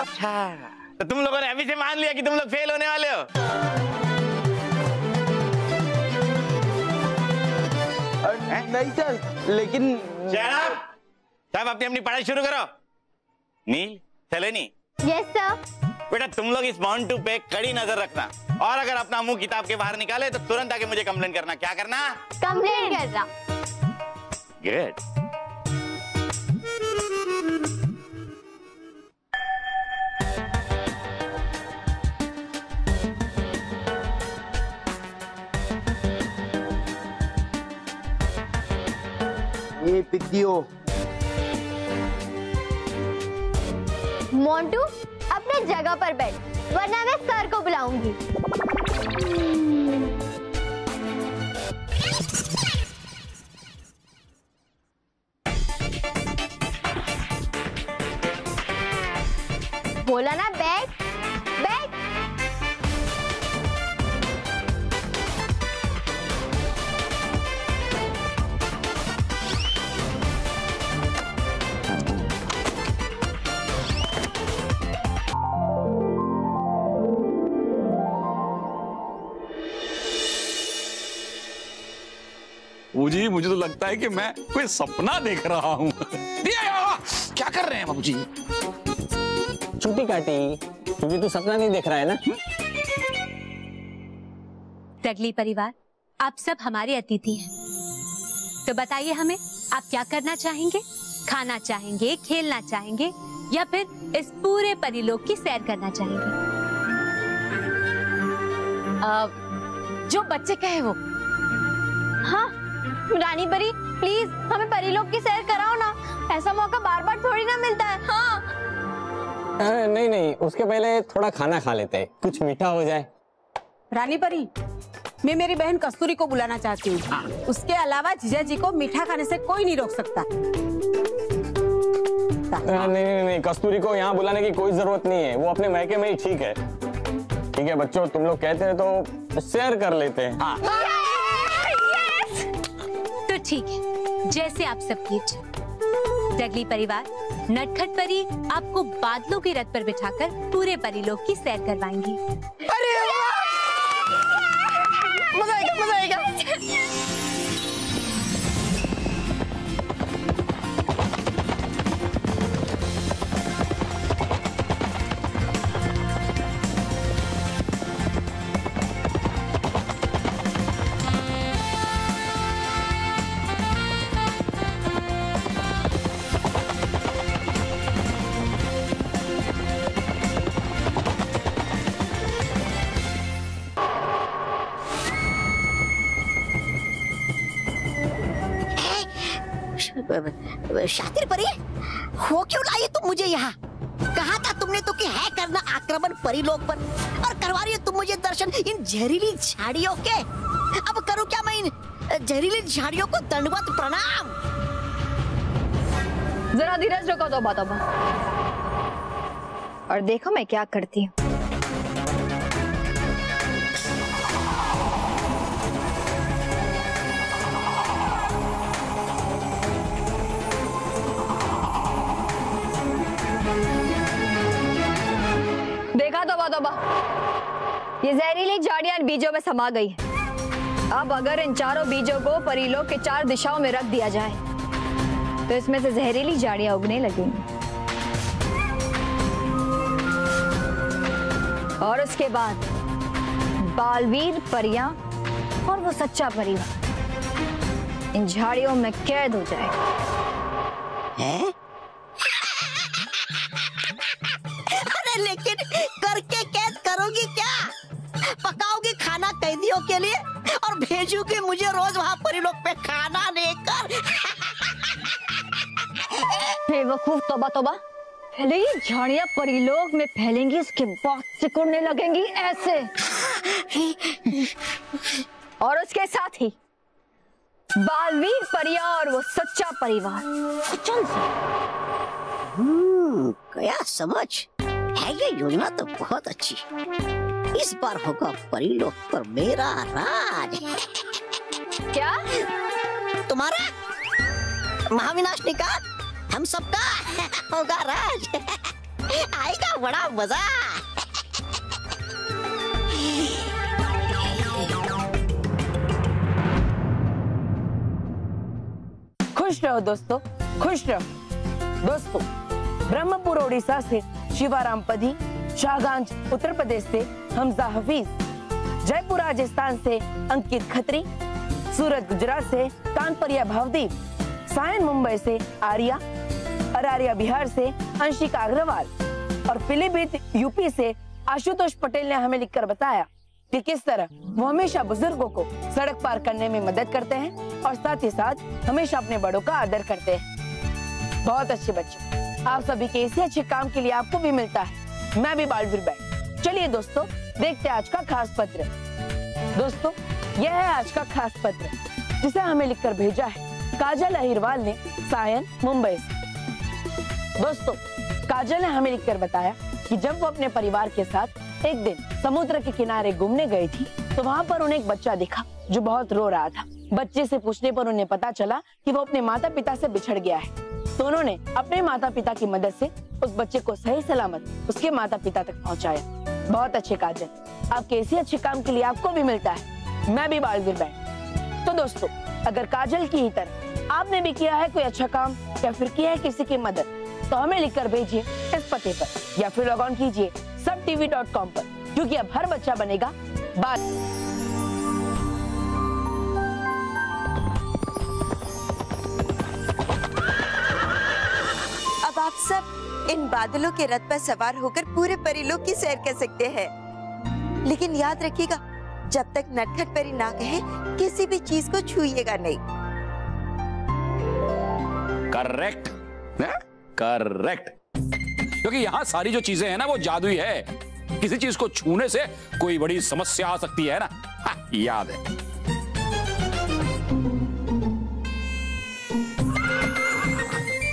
Speaker 20: अच्छा तो तुम लोगों ने अभी से मान लिया कि तुम लोग फेल होने वाले हो।
Speaker 6: नहीं सर लेकिन
Speaker 20: साहब सब अपनी अपनी पढ़ाई शुरू करो। नील सलोनी।
Speaker 9: यस सर
Speaker 20: बेटा तुम लोग इस माउंटू पे कड़ी नज़र रखना। और अगर अपना मुँह किताब के बाहर निकाले तो तुरंत आके मुझे कंप्लेन करना। क्या करना?
Speaker 9: कंप्लेन करना।
Speaker 20: गुड
Speaker 6: ये पितियो
Speaker 9: मोंटू, अपने जगह पर बैठ, वरना मैं सर को बुलाऊँगी। बोला ना, बैठ।
Speaker 15: मुझे तो लगता है कि मैं कोई सपना देख रहा हूँ। क्या कर रहे हैं बाबू जी
Speaker 16: छुट्टी काटी। तुझे तो सपना नहीं देख रहा है ना?
Speaker 5: टगली परिवार आप सब हमारे अतिथि हैं। तो बताइए हमें आप क्या करना चाहेंगे? खाना चाहेंगे खेलना चाहेंगे या फिर इस पूरे परिलोक की सैर करना चाहेंगे?
Speaker 17: आ, जो बच्चे कहे वो।
Speaker 9: हाँ रानी परी प्लीज़ हमें परिलोक की सैर कराओ ना। ऐसा मौका बार बार थोड़ी ना मिलता है। हाँ।
Speaker 16: अरे नहीं नहीं उसके पहले थोड़ा खाना खा लेते हैं कुछ मीठा हो जाए।
Speaker 17: रानी परी मैं मेरी बहन कस्तूरी को बुलाना चाहती हूँ। उसके अलावा जीजा जी को मीठा खाने से कोई नहीं रोक सकता।
Speaker 16: नहीं नहीं नहीं कस्तूरी को यहाँ बुलाने की कोई ज़रूरत नहीं है वो अपने मैके में ही ठीक है। ठीक है बच्चों तुम लोग कहते हैं तो शेयर कर लेते हैं। हाँ।
Speaker 5: तो ठीक है। जैसे आप सबकी इच्छा डगली परिवार, नटखट परी आपको बादलों के रथ पर बिठाकर पूरे परिलोक की सैर करवाएँगी।
Speaker 6: अरे मज़ा आएगा मज़ा आएगा।
Speaker 1: शातिर परी? हो क्यों लाई तुम मुझे यहाँ? कहा था तुमने तो कि है करना आक्रमण परिलोक पर, और करवा रही हो तुम मुझे दर्शन इन जहरीली झाड़ियों के? अब करूँ क्या मैं इन जहरीली झाड़ियों को दंडवत प्रणाम?
Speaker 18: जरा धीरज रखो तो बातों और देखो मैं क्या करती हूँ। बीजों में समा गई है। अब अगर इन चारों बीजों को परिलोक के चार दिशाओं में रख दिया जाए तो इसमें से जहरीली झाड़ियाँ उगने लगेंगी। और उसके बाद बालवीर परियाँ और वो सच्चा परिवार। इन झाड़ियों में कैद हो जाएगा।
Speaker 1: अरे
Speaker 18: तोबा? पहले ये झाड़ियाँ परिलोक में फैलेंगी उसके बाद सिकुड़ने लगेंगी ऐसे। और उसके साथ ही बालवीर परिया और वो सच्चा परिवार। चल
Speaker 1: हम्म, गया समझ। है ये योजना तो बहुत अच्छी। इस बार होगा परिलोक पर मेरा राज।
Speaker 18: क्या?
Speaker 1: तुम्हारा महाविनाश निकाल। हम सबका होगा राज। आएगा बड़ा मज़ा।
Speaker 10: खुश रहो दोस्तों, खुश रहो। दोस्तों, ब्रह्मपुर, ओडिशा से शिवाराम पदी, शाहगंज, उत्तर प्रदेश से हमजा हफीज, जयपुर, राजस्थान से अंकित खत्री, सूरत, गुजरात से कानपरिया भावदीप सायन मुंबई से आर्या, अरारिया बिहार से अंशिका अग्रवाल और पीलीभीत यूपी से आशुतोष पटेल ने हमें लिखकर बताया कि किस तरह वो हमेशा बुज़ुर्गों को सड़क पार करने में मदद करते हैं और साथ ही साथ हमेशा अपने बड़ों का आदर करते हैं। बहुत अच्छे बच्चे। आप सभी के इसी अच्छे काम के लिए आपको भी मिलता है। मैं भी बालवीर बैठ चलिए दोस्तों, देखते आज का खास पत्र। दोस्तों, यह है आज का खास पत्र, जिसे हमें लिखकर भेजा है। काजल अहिरवाल ने सायन, मुंबई से। दोस्तों, काजल ने हमें लिखकर बताया कि जब वो अपने परिवार के साथ एक दिन समुद्र के किनारे घूमने गई थी तो वहाँ पर उन्हें एक बच्चा दिखा जो बहुत रो रहा था। बच्चे से पूछने पर उन्हें पता चला कि वो अपने माता पिता से बिछड़ गया है। तो उन्होंने अपने माता पिता की मदद से उस बच्चे को सही सलामत उसके माता पिता तक पहुँचाया। बहुत अच्छे काजल, आपके इसी अच्छे काम के लिए आपको भी मिलता है। मैं भी बालवीर बैठ तो दोस्तों, अगर काजल की ही तरह आपने भी किया है कोई अच्छा काम या फिर किया है किसी की मदद तो हमें लिखकर भेजिए इस पते पर या फिर लॉग ऑन कीजिए सब टीवी डॉट कॉम पर, क्योंकि अब हर बच्चा बनेगा
Speaker 4: अब आप सब इन बादलों के रथ पर सवार होकर पूरे परिलोक की सैर कर सकते हैं। लेकिन याद रखिएगा जब तक नटखट परी ना कहे किसी भी चीज़ को छुइएगा नहीं।
Speaker 15: करेक्ट करेक्ट क्योंकि यहाँ सारी जो चीज़ें हैं ना वो जादुई है। किसी चीज़ को छूने से कोई बड़ी समस्या आ सकती है ना? हाँ, याद है।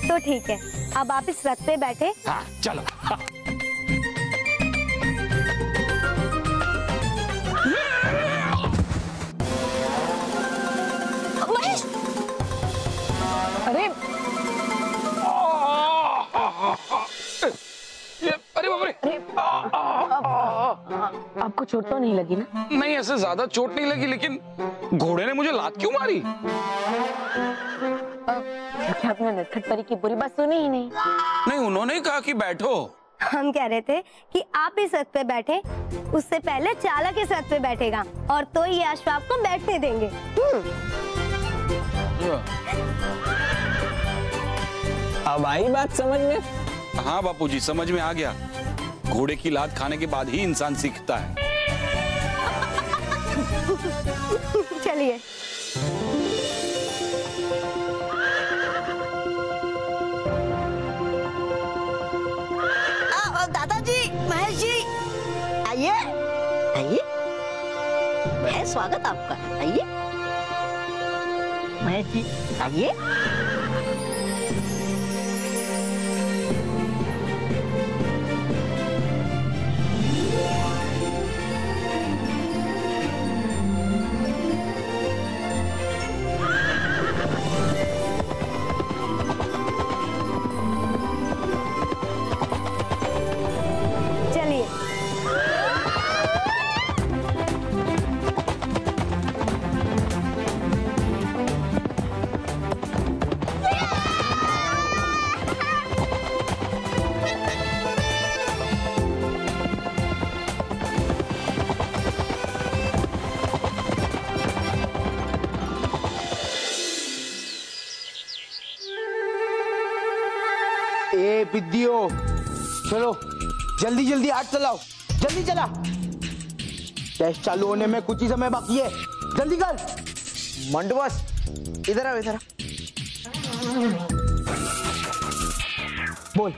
Speaker 9: तो ठीक है अब आप इस रथ पे बैठे।
Speaker 15: हाँ चलो। हाँ।
Speaker 10: अरे।
Speaker 15: अरे बाप रे।
Speaker 10: आपको चोट तो नहीं लगी ना?
Speaker 15: नहीं ऐसे ज़्यादा चोट नहीं लगी लेकिन घोड़े ने मुझे लात क्यों मारी?
Speaker 10: क्योंकि आपने नटखट परी की बुरी बात सुनी ही नहीं?
Speaker 15: नहीं उन्होंने ही कहा कि बैठो।
Speaker 9: हम कह रहे थे कि आप इस रथ पे बैठे उससे पहले चालक इस रथ पे बैठेगा और तो ये अश्व आपको बैठने देंगे।
Speaker 16: अब आई बात समझ में?
Speaker 15: हाँ बापूजी समझ में आ गया। घोड़े की लात खाने के बाद ही इंसान सीखता है।
Speaker 9: चलिए।
Speaker 1: दादाजी महेश जी आइए। आइए स्वागत आपका। आइए। महेश जी आइए
Speaker 9: चलिए
Speaker 6: जल्दी जल्दी हाथ चलाओ। जल्दी चला। टेस्ट चालू होने में कुछ ही समय बाकी है। जल्दी कर। मंटू बॉस इधर आओ इधर बोल।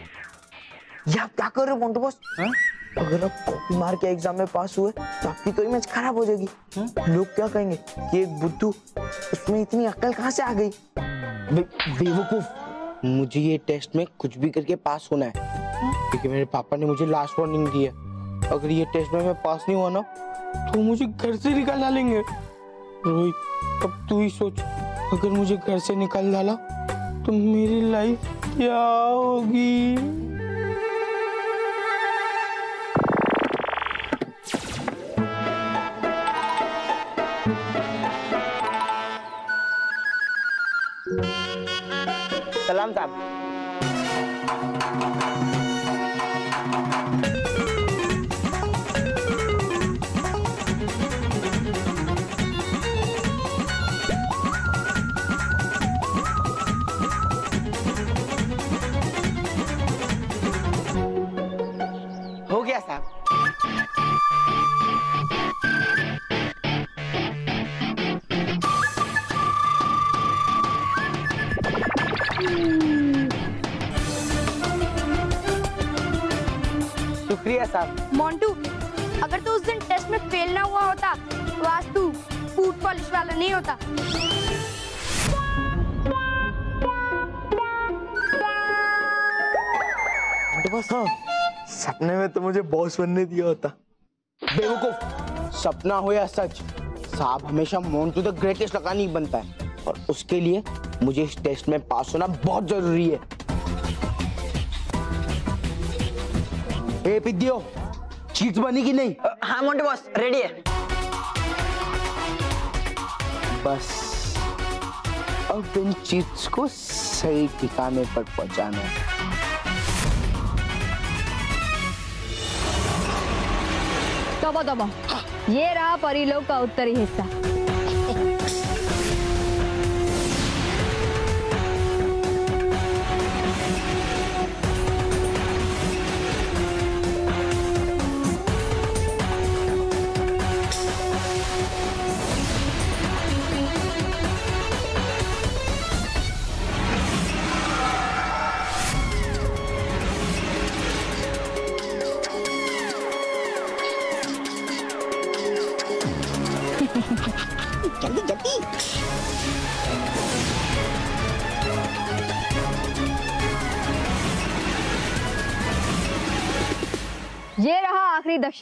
Speaker 6: ये आप क्या कर रहे हो मंटू बॉस? हाँ? अगर आप कॉपी मार के एग्ज़ाम में पास हुए तो आपकी तो इमेज खराब हो जाएगी। लोग क्या कहेंगे? कि एक बुद्धू उसमें इतनी अक्ल कहाँ से आ गई? बे, बेवकूफ़। मुझे ये टेस्ट में कुछ भी करके पास होना है। क्योंकि मेरे पापा ने मुझे लास्ट वार्निंग दी है। अगर ये टेस्ट में मैं पास नहीं हुआ ना तो मुझे घर से निकाल डालेंगे। रोहित, अब तू ही सोच, अगर मुझे घर से निकाल डाला तो मेरी लाइफ क्या होगी? सलाम साहब। शुक्रिया साहब
Speaker 3: मोंटू अगर तू उस दिन टेस्ट में फेल ना हुआ होता तो आज तू फ़ूड पॉलिश वाला नहीं होता।
Speaker 6: बस हाँ। सपने में तो मुझे बॉस बनने दिया होता। बेवकूफ़। सपना हो या सच साहब हमेशा मोन्टू द ग्रेटेस्ट लगानी बनता है। और उसके लिए मुझे इस टेस्ट में पास होना बहुत ज़रूरी है। ए पिद्दियो चीज़ बनी कि नहीं?
Speaker 21: हाँ मोंटू बॉस रेडी है।
Speaker 6: बस अब इन चीज़ को सही ठिकाने पर पहुंचाना है।
Speaker 18: दबो दबो। ये रहा परिलोक का उत्तरी हिस्सा।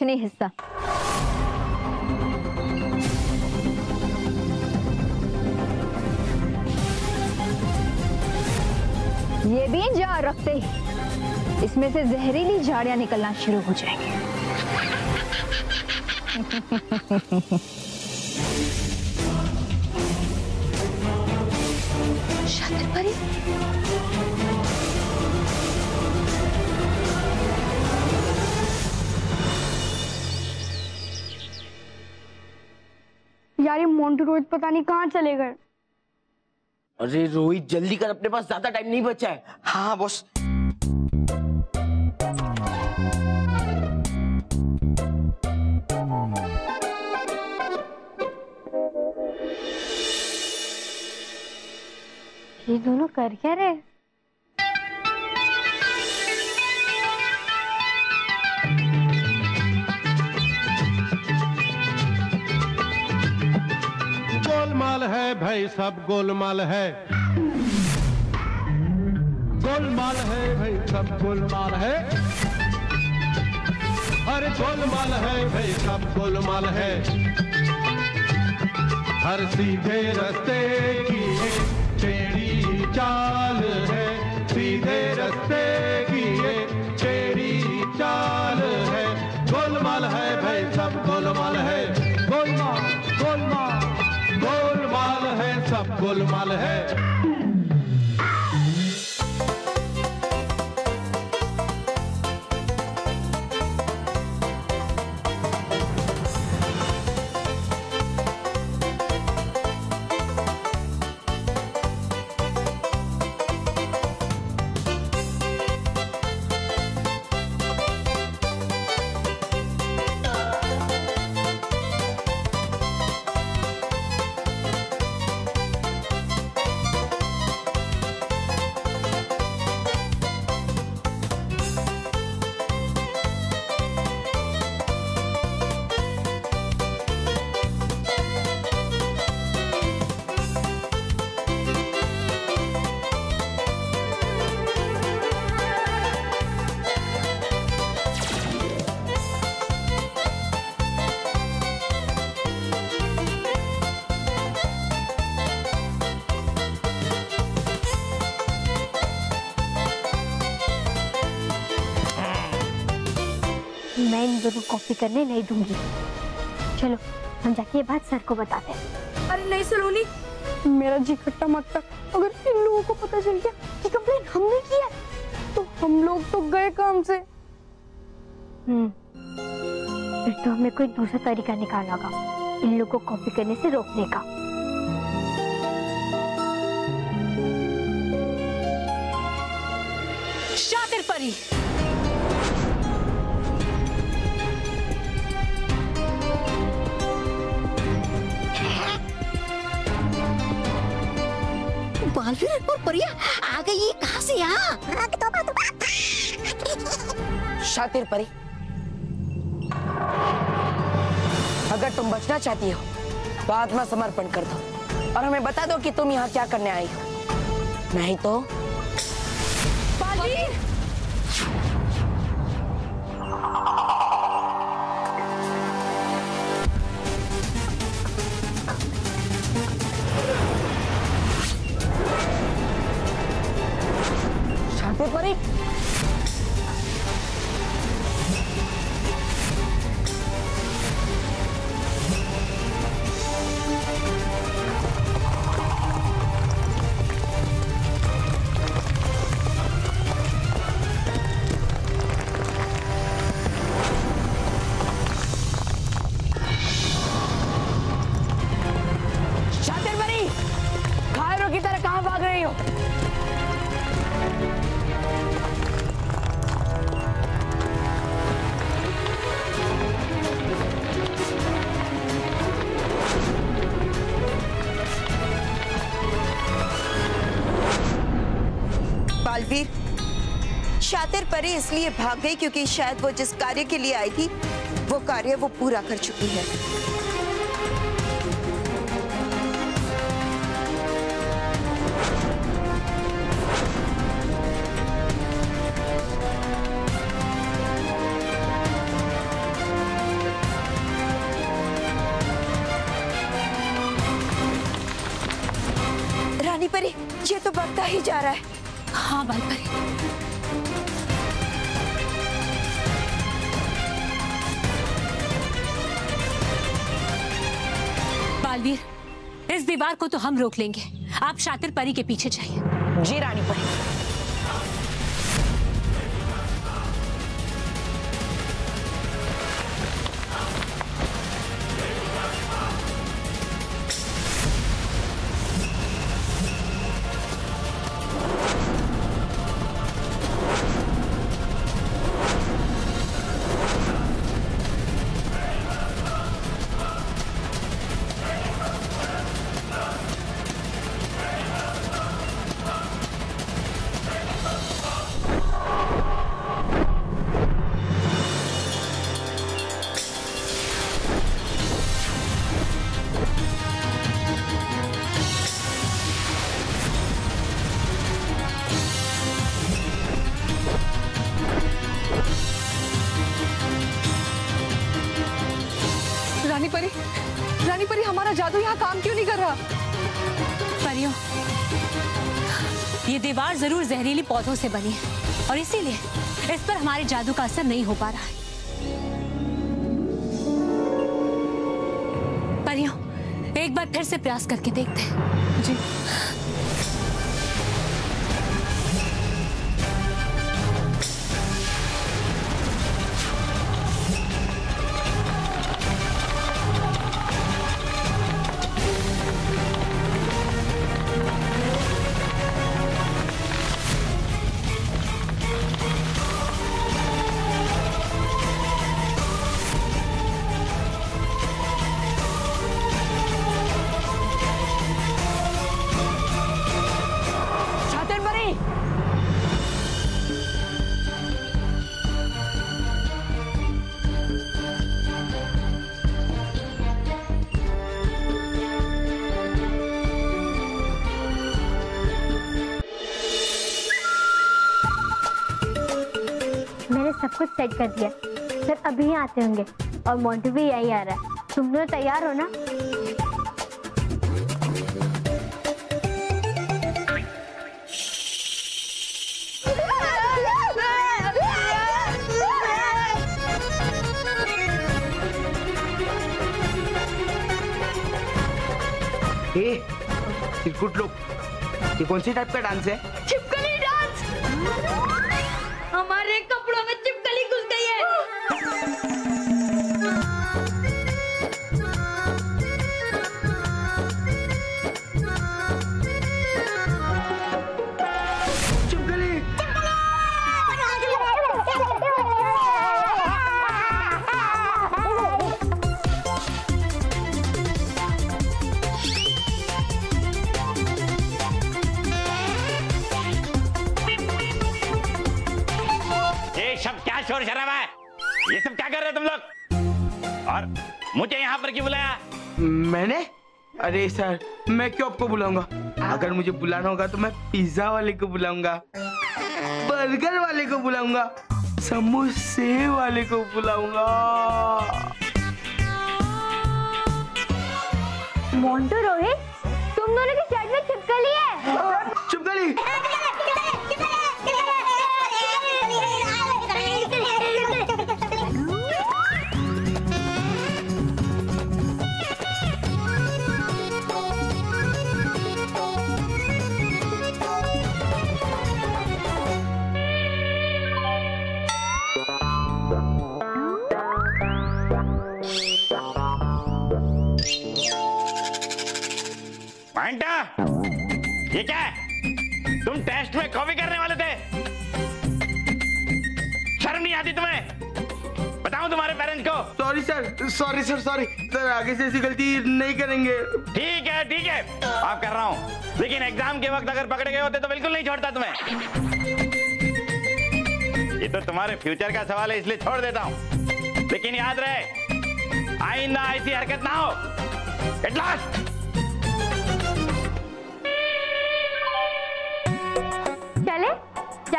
Speaker 18: दक्षिणी हिस्सा ये भी जार रखते ही। इसमें से जहरीली झाड़ियाँ निकलना शुरू हो जाएँगी।
Speaker 3: रोहित पता नहीं कहाँ चले गए।
Speaker 6: अरे रोहित जल्दी कर अपने पास ज़्यादा टाइम नहीं बचा है। हाँ बॉस।
Speaker 18: ये दोनों कर क्या रहे?
Speaker 22: गोलमाल है भाई, सब गोलमाल है। गोलमाल है भाई, सब गोलमाल है। हर गोलमाल है भाई, सब गोलमाल है। हर सीधे रास्ते की टेढ़ी चाल है, सीधे रास्ते
Speaker 9: तुम दोनों कॉपी करने नहीं दूँगी। चलो हम जाके ये बात सर को बताते हैं।
Speaker 3: अरे नहीं सलोनी। मेरा जी खट्टा मत कर। अगर इन लोगों को पता चल गया कि कंप्लेन हमने किया है, तो हम लोग तो गए काम से।
Speaker 9: हम्म फिर तो हमें कोई दूसरा तरीका निकालना होगा इन लोगों को कॉपी करने से रोकने का।
Speaker 5: शातिर परी।
Speaker 1: बालवीर और परिया आ गई ये कहाँ से यहाँ?
Speaker 10: शातिर परी अगर तुम बचना चाहती हो तो आत्मा समर्पण कर दो। और हमें बता दो कि तुम यहाँ क्या करने आई हो। नहीं तो? परी
Speaker 4: इसलिए भाग गई क्योंकि शायद वो जिस कार्य के लिए आई थी, वो कार्य वो पूरा कर चुकी है।
Speaker 5: हम रोक लेंगे। आप शातिर परी के पीछे जाइए।
Speaker 10: जी रानी परी।
Speaker 5: दीवार ज़रूर जहरीली पौधों से बनी है, और इसीलिए इस पर हमारे जादू का असर नहीं हो पा रहा है। परियों एक बार फिर से प्रयास करके देखते हैं।
Speaker 3: जी।
Speaker 9: कर दिया। सर अभी आते होंगे। और मोन्टू भी यही आ रहा है। तुम लोग तैयार हो ना?
Speaker 6: ए, लुक ये कौन सी टाइप का डांस है? सर मैं क्यों आपको बुलाऊँगा? अगर मुझे बुलाना होगा तो मैं पिज्जा वाले को बुलाऊँगा बर्गर वाले को बुलाऊँगा समोसे वाले को बुलाऊँगा।
Speaker 9: मोन्टू रोहित तुम दोनों की शर्ट में छिपकली है।
Speaker 6: छिपकली?
Speaker 20: ये क्या है। तुम टेस्ट में कॉपी करने वाले थे। शर्म नहीं आती तुम्हें। बताऊँ तुम्हारे पेरेंट्स को।
Speaker 6: Sorry sir sorry sir sorry sir आगे से ऐसी गलती नहीं करेंगे।
Speaker 20: ठीक है ठीक है। आप कर रहा हूँ। लेकिन एग्ज़ाम के वक्त अगर पकड़े गए होते तो बिल्कुल नहीं छोड़ता तुम्हें। ये तो तुम्हारे फ्यूचर का सवाल है इसलिए छोड़ देता हूँ। लेकिन याद रहे आइंदा ऐसी हरकत ना हो। एट लास्ट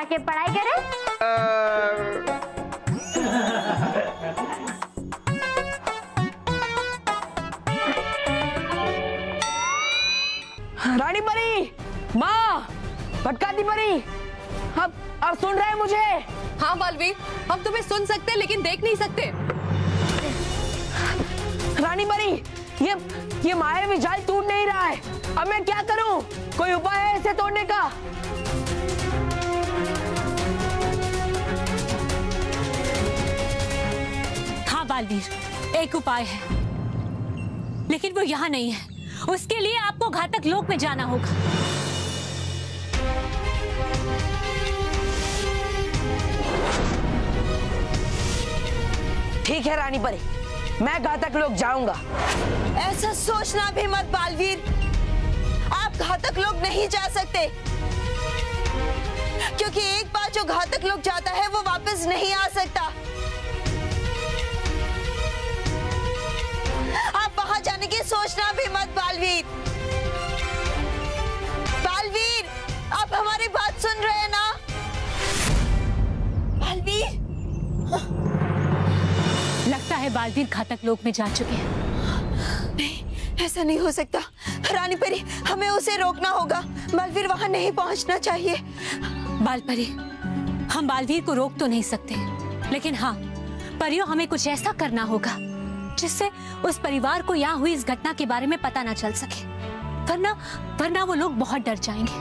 Speaker 9: जाके पढ़ाई करें?
Speaker 10: रानी परी माँ भटकाती परी अब अब सुन रहे हैं मुझे।
Speaker 11: हाँ बालवीर हम तुम्हें सुन सकते हैं लेकिन देख नहीं सकते।
Speaker 10: रानी परी ये ये मायावी जाल टूट नहीं रहा है। अब मैं क्या करूँ? कोई उपाय है इसे तोड़ने का?
Speaker 5: बालवीर एक उपाय है। लेकिन वो यहाँ नहीं है। उसके लिए आपको घातक लोक में जाना होगा।
Speaker 10: ठीक है रानी परी। मैं घातक लोग जाऊँगा।
Speaker 4: ऐसा सोचना भी मत बालवीर। आप घातक लोग नहीं जा सकते। क्योंकि एक बार जो घातक लोग जाता है वो वापस नहीं आ सकता। सोचना भी मत बालवीर। बालवीर आप हमारी बात सुन रहे हैं ना? बालवीर?
Speaker 5: लगता है बालवीर घातक लोक में जा चुके हैं।
Speaker 4: नहीं ऐसा नहीं हो सकता। रानी परी हमें उसे रोकना होगा। बालवीर वहाँ नहीं पहुँचना चाहिए।
Speaker 5: बाल परी हम बालवीर को रोक तो नहीं सकते। लेकिन हाँ परियों हमें कुछ ऐसा करना होगा। जिससे उस परिवार को यहाँ हुई इस घटना के बारे में पता ना चल सके। वरना वरना वो लोग बहुत डर जाएँगे।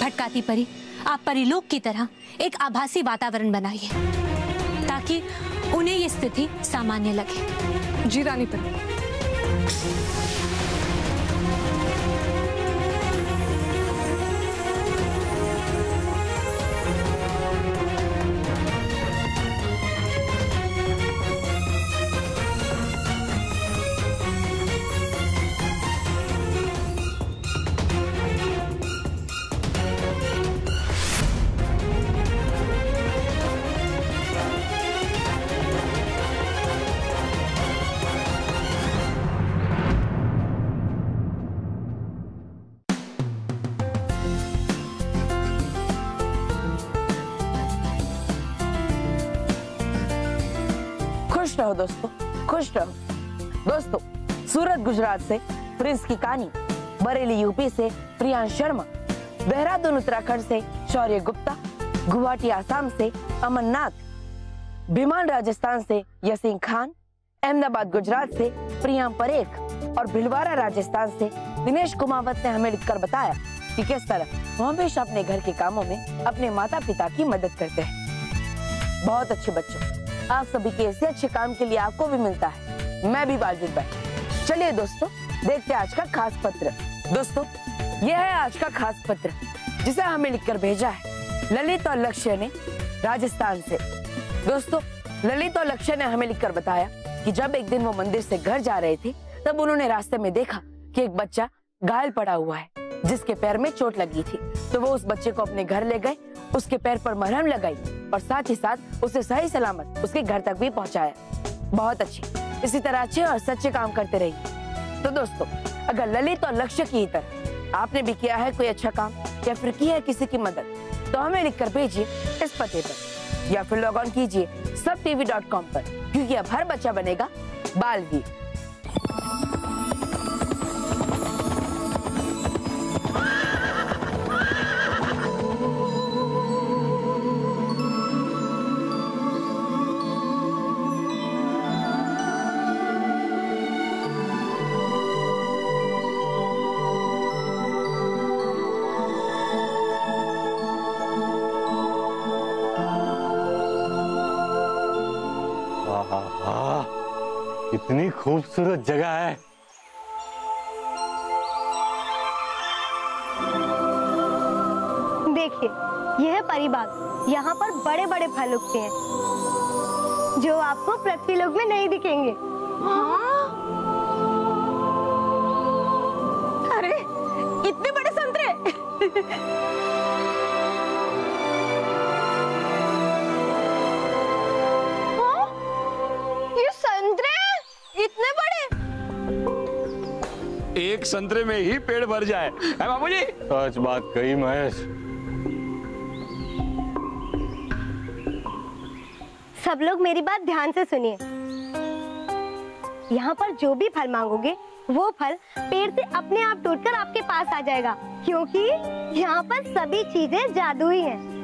Speaker 5: भटकाती परी, आप परिलोक की तरह एक आभासी वातावरण बनाइए, ताकि उन्हें ये स्थिति सामान्य लगे।
Speaker 11: जी रानी पर।
Speaker 10: दोस्तों, खुश रहो। दोस्तों, सूरत गुजरात से प्रिंस की कहानी, बरेली यूपी से प्रियांश शर्मा, देहरादून उत्तराखंड से शौर्य गुप्ता, गुवाहाटी आसाम से अमरनाथ भिमान राजस्थान से यसीन खान, अहमदाबाद गुजरात से प्रिया परेख और भिलवाड़ा राजस्थान से दिनेश कुमावत ने हमें लिखकर बताया कि किस तरह वो हमेशा अपने घर के कामों में अपने माता पिता की मदद करते हैं। बहुत अच्छे बच्चों। आप सभी के ऐसे अच्छे काम के लिए आपको भी मिलता है। मैं भी बालवीर भाई। चलिए दोस्तों, देखते आज का खास पत्र। दोस्तों, यह है आज का खास पत्र, जिसे हमें लिखकर भेजा है ललित और लक्ष्य ने राजस्थान से। दोस्तों, ललित और लक्ष्य ने हमें लिखकर बताया कि जब एक दिन वो मंदिर से घर जा रहे थे, तब उन्होंने रास्ते में देखा कि एक बच्चा घायल पड़ा हुआ है, जिसके पैर में चोट लगी थी। तो वो उस बच्चे को अपने घर ले गए उसके पैर पर मरहम लगाई और साथ ही साथ उसे सही सलामत उसके घर तक भी पहुँचाया। बहुत अच्छी। इसी तरह अच्छे और सच्चे काम करते रहिए। तो दोस्तों, अगर ललित और लक्ष्य की तरह आपने भी किया है कोई अच्छा काम या फिर की है किसी की मदद तो हमें लिख कर भेजिए इस पते पर। या फिर लॉग ऑन कीजिए सब टीवी डॉट कॉम पर, क्योंकि अब हर बच्चा बनेगा बालवीर
Speaker 12: खूबसूरत जगह है।
Speaker 9: देखिए यह है परिबाग यहाँ पर बड़े बड़े फल उगते हैं जो आपको पृथ्वी लोक में नहीं दिखेंगे।
Speaker 11: अरे इतने बड़े संतरे!
Speaker 15: एक संतरे में ही पेड़ भर जाए। है बाबूजी
Speaker 16: सच बात कही महेश।
Speaker 9: सब लोग मेरी बात ध्यान से सुनिए। यहाँ पर जो भी फल मांगोगे वो फल पेड़ से अपने आप टूटकर आपके पास आ जाएगा क्योंकि यहाँ पर सभी चीज़ें जादुई हैं।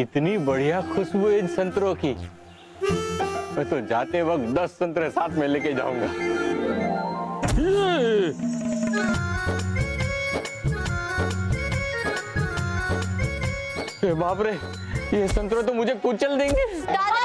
Speaker 12: कितनी बढ़िया खुशबू इन संतरों की। मैं तो जाते वक्त दस संतरे साथ में लेके जाऊँगा। बाप रे, ये संतरे तो मुझे कुचल देंगे।
Speaker 11: दादा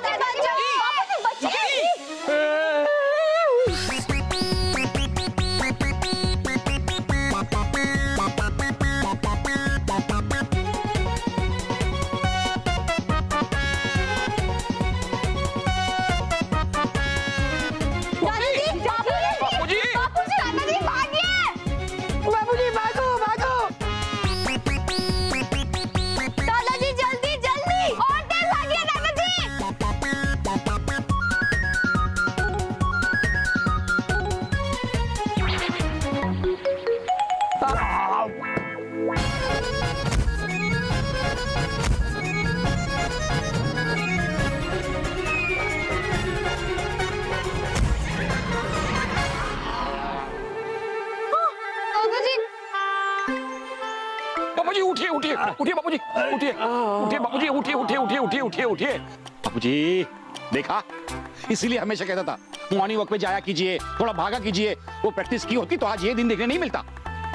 Speaker 15: इसीलिए हमेशा कहता था मॉर्निंग वॉक पे जाया कीजिए थोड़ा भागा कीजिए वो प्रैक्टिस की होती तो आज ये दिन देखने नहीं मिलता।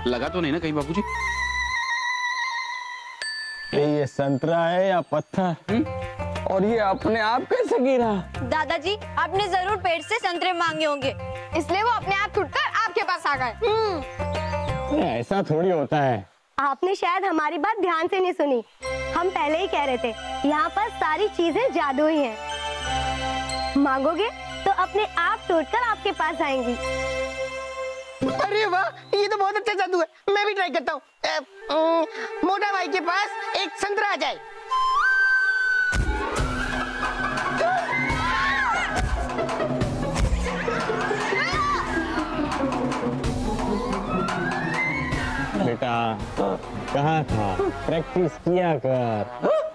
Speaker 15: लगा तो नहीं ना कहीं बाबूजी।
Speaker 16: ये संतरा है या पत्थर? और ये अपने आप कैसे गिरा?
Speaker 11: दादाजी आपने ज़रूर पेड़ से संतरे मांगे होंगे। इसलिए वो अपने आप टूटकर आपके पास आ गए।
Speaker 16: ऐसा थोड़ी होता है।
Speaker 9: आपने शायद हमारी बात ध्यान से नहीं सुनी। हम पहले ही कह रहे थे यहाँ पर सारी चीज़ें जादुई हैं। मांगोगे तो अपने आप टूटकर आपके पास आएँगी।
Speaker 6: अरे वाह ये तो बहुत अच्छा जादू है। मैं भी ट्राई करता हूँ। मोटा भाई के पास एक संतरा आ जाए।
Speaker 16: बेटा कहाँ था? प्रैक्टिस किया कर।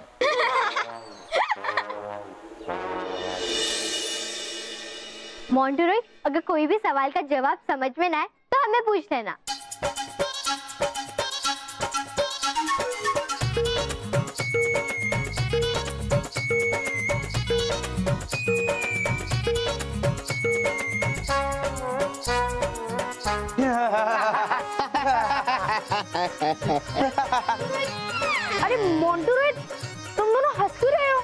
Speaker 21: मोन्टेरोय अगर कोई भी सवाल का जवाब समझ में ना आए तो हमें पूछ लेना।
Speaker 3: अरे मोन्टू रोहित तुम दोनों हंस क्यों रहे हो?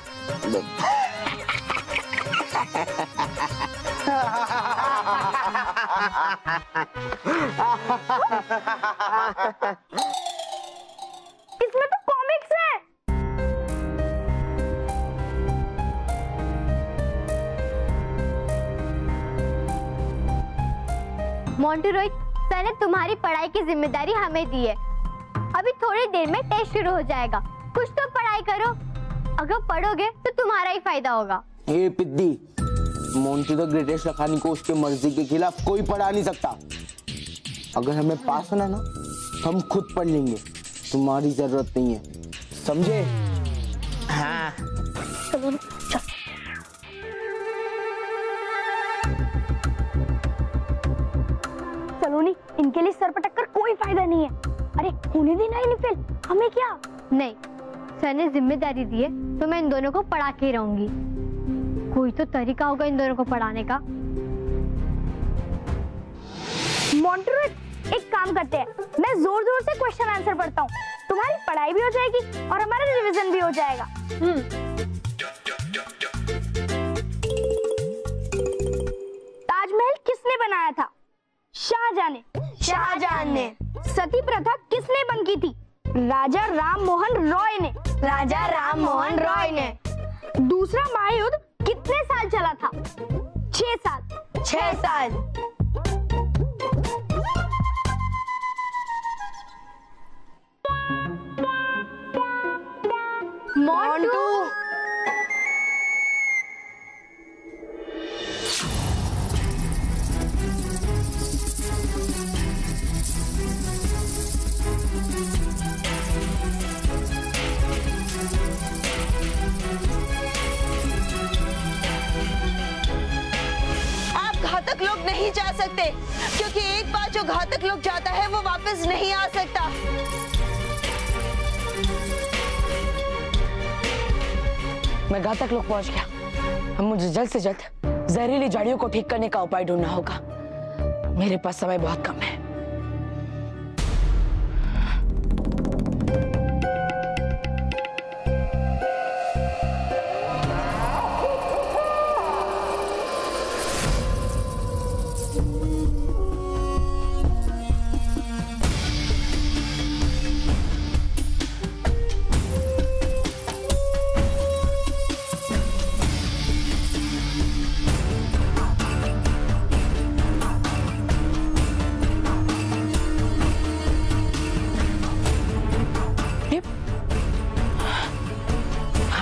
Speaker 3: इसमें तो कॉमिक्स है।
Speaker 9: मोंटू रोहित सर ने तुम्हारी पढ़ाई की ज़िम्मेदारी हमें दी है। अभी थोड़ी देर में टेस्ट शुरू हो जाएगा। कुछ तो पढ़ाई करो। अगर पढ़ोगे तो तुम्हारा ही फ़ायदा होगा।
Speaker 6: हे पिद्दी मोन्टू द ग्रेटेस्ट लखानी को उसके मर्ज़ी के खिलाफ कोई पढ़ा नहीं सकता। अगर हमें पास होना ना हम खुद पढ़ लेंगे। तुम्हारी ज़रूरत नहीं है। समझे? हाँ।
Speaker 3: सलोनी इनके लिए सर पटक कर कोई फ़ायदा नहीं है। अरे होने देना ही नहीं हमें क्या?
Speaker 9: नहीं सर ने ज़िम्मेदारी दी है तो मैं इन दोनों को पढ़ा के रहूँगी। कोई तो तरीका होगा इन दोनों को पढ़ाने का।
Speaker 3: मोंटू एक काम करते हैं। मैं ज़ोर ज़ोर से क्वेश्चन आंसर पढ़ता हूँ। तुम्हारी पढ़ाई भी हो जाएगी और हमारा रिवीजन भी हो जाएगा। ताजमहल किसने बनाया था? शाहजहां ने। शाहजहां ने। सती प्रथा किसने बंद की थी? राजा राम मोहन रॉय ने। राजा राम मोहन रॉय ने। दूसरा महायुद्ध कितने साल चला था? छह साल। छह साल।
Speaker 9: मोंटू
Speaker 4: लोग नहीं जा सकते। क्योंकि एक बार जो घातक लोग जाता है, वो वापस नहीं आ सकता।
Speaker 10: मैं घातक लोग पहुँच गया। अब मुझे जल्द से जल्द जहरीली झाड़ियों को ठीक करने का उपाय ढूंढना होगा। मेरे पास समय बहुत कम है।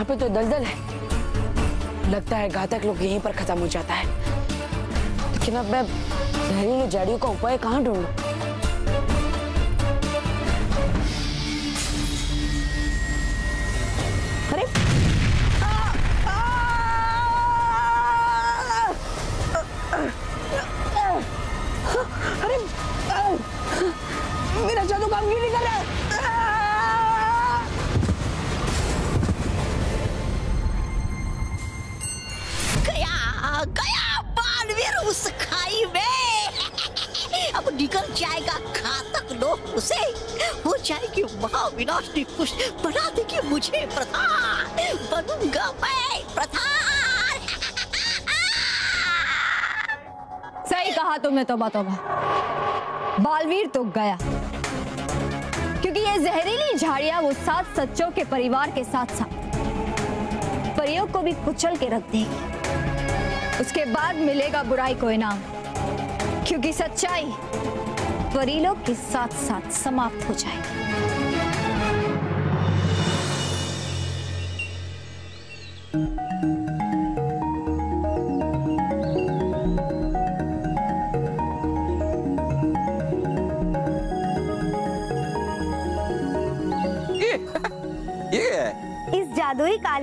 Speaker 10: पे तो दलदल है। लगता है घातक लोग यहीं पर खत्म हो जाता है। लेकिन अब मैं जहरीली जाड़ियों का उपाय कहाँ ढूंढूं?
Speaker 1: मुझे प्रधान
Speaker 18: सही कहा तुमने, तोबा तोबा। बालवीर तो गया। क्योंकि ये जहरीली झाड़ियाँ वो सात सच्चों के परिवार के साथ साथ परियों को भी कुचल के रख देगी। उसके बाद मिलेगा बुराई को इनाम। क्योंकि सच्चाई परीलों के साथ साथ समाप्त हो जाएगी।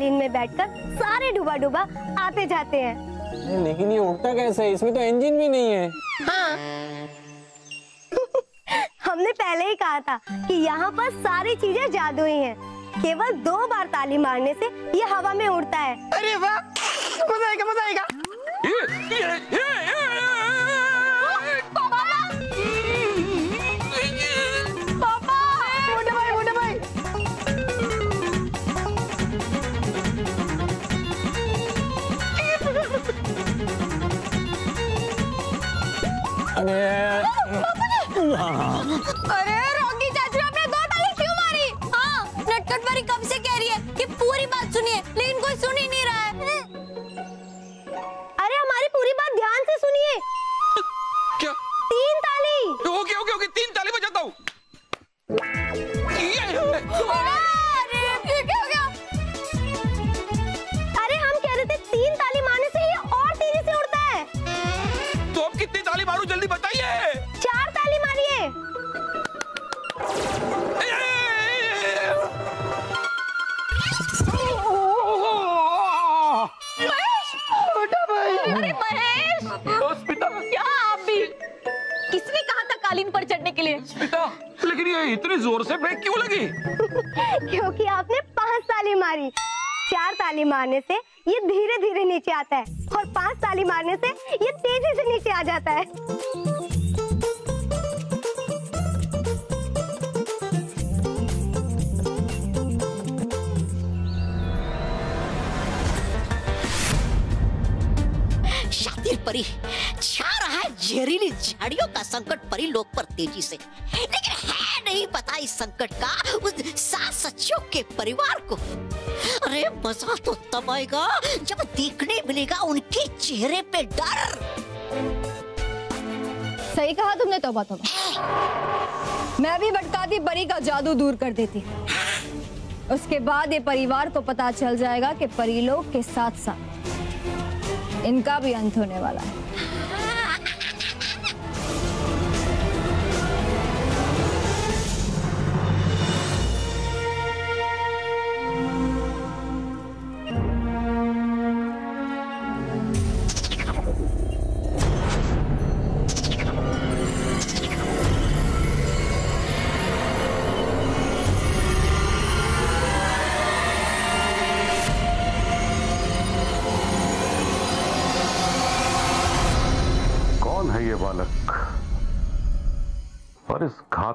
Speaker 9: कालीन में बैठकर सारे डूबा डूबा आते जाते हैं।
Speaker 16: लेकिन ये उड़ता कैसे है? इसमें तो इंजन भी नहीं है।
Speaker 9: हाँ। हमने पहले ही कहा था कि यहाँ पर सारी चीज़ें जादुई हैं केवल दो बार ताली मारने से ये हवा में उड़ता है।
Speaker 6: अरे वाह! मज़ा आएगा मज़ा आएगा।
Speaker 18: ね。うん、危
Speaker 15: ね。うわ इतनी ज़ोर से ब्रेक क्यों लगी?
Speaker 9: क्योंकि आपने पाँच ताली मारी। चार ताली मारने से ये धीरे धीरे नीचे आता है और पाँच ताली मारने से ये तेज़ी से नीचे आ जाता है।
Speaker 1: परी छा रहा है जहरीली झाड़ियों का संकट परी लोग पर तेज़ी से। लेकिन नहीं पता इस संकट का उस सात सच्चियों के परिवार को। अरे मज़ा तो तब आएगा जब देखने मिलेगा उनके चेहरे पे डर।
Speaker 18: सही कहा तुमने तोबा तोबा। मैं भी भटकाती परी का जादू दूर कर देती। उसके बाद ये परिवार को पता चल जाएगा कि परिलोक के साथ साथ इनका भी अंत होने वाला है।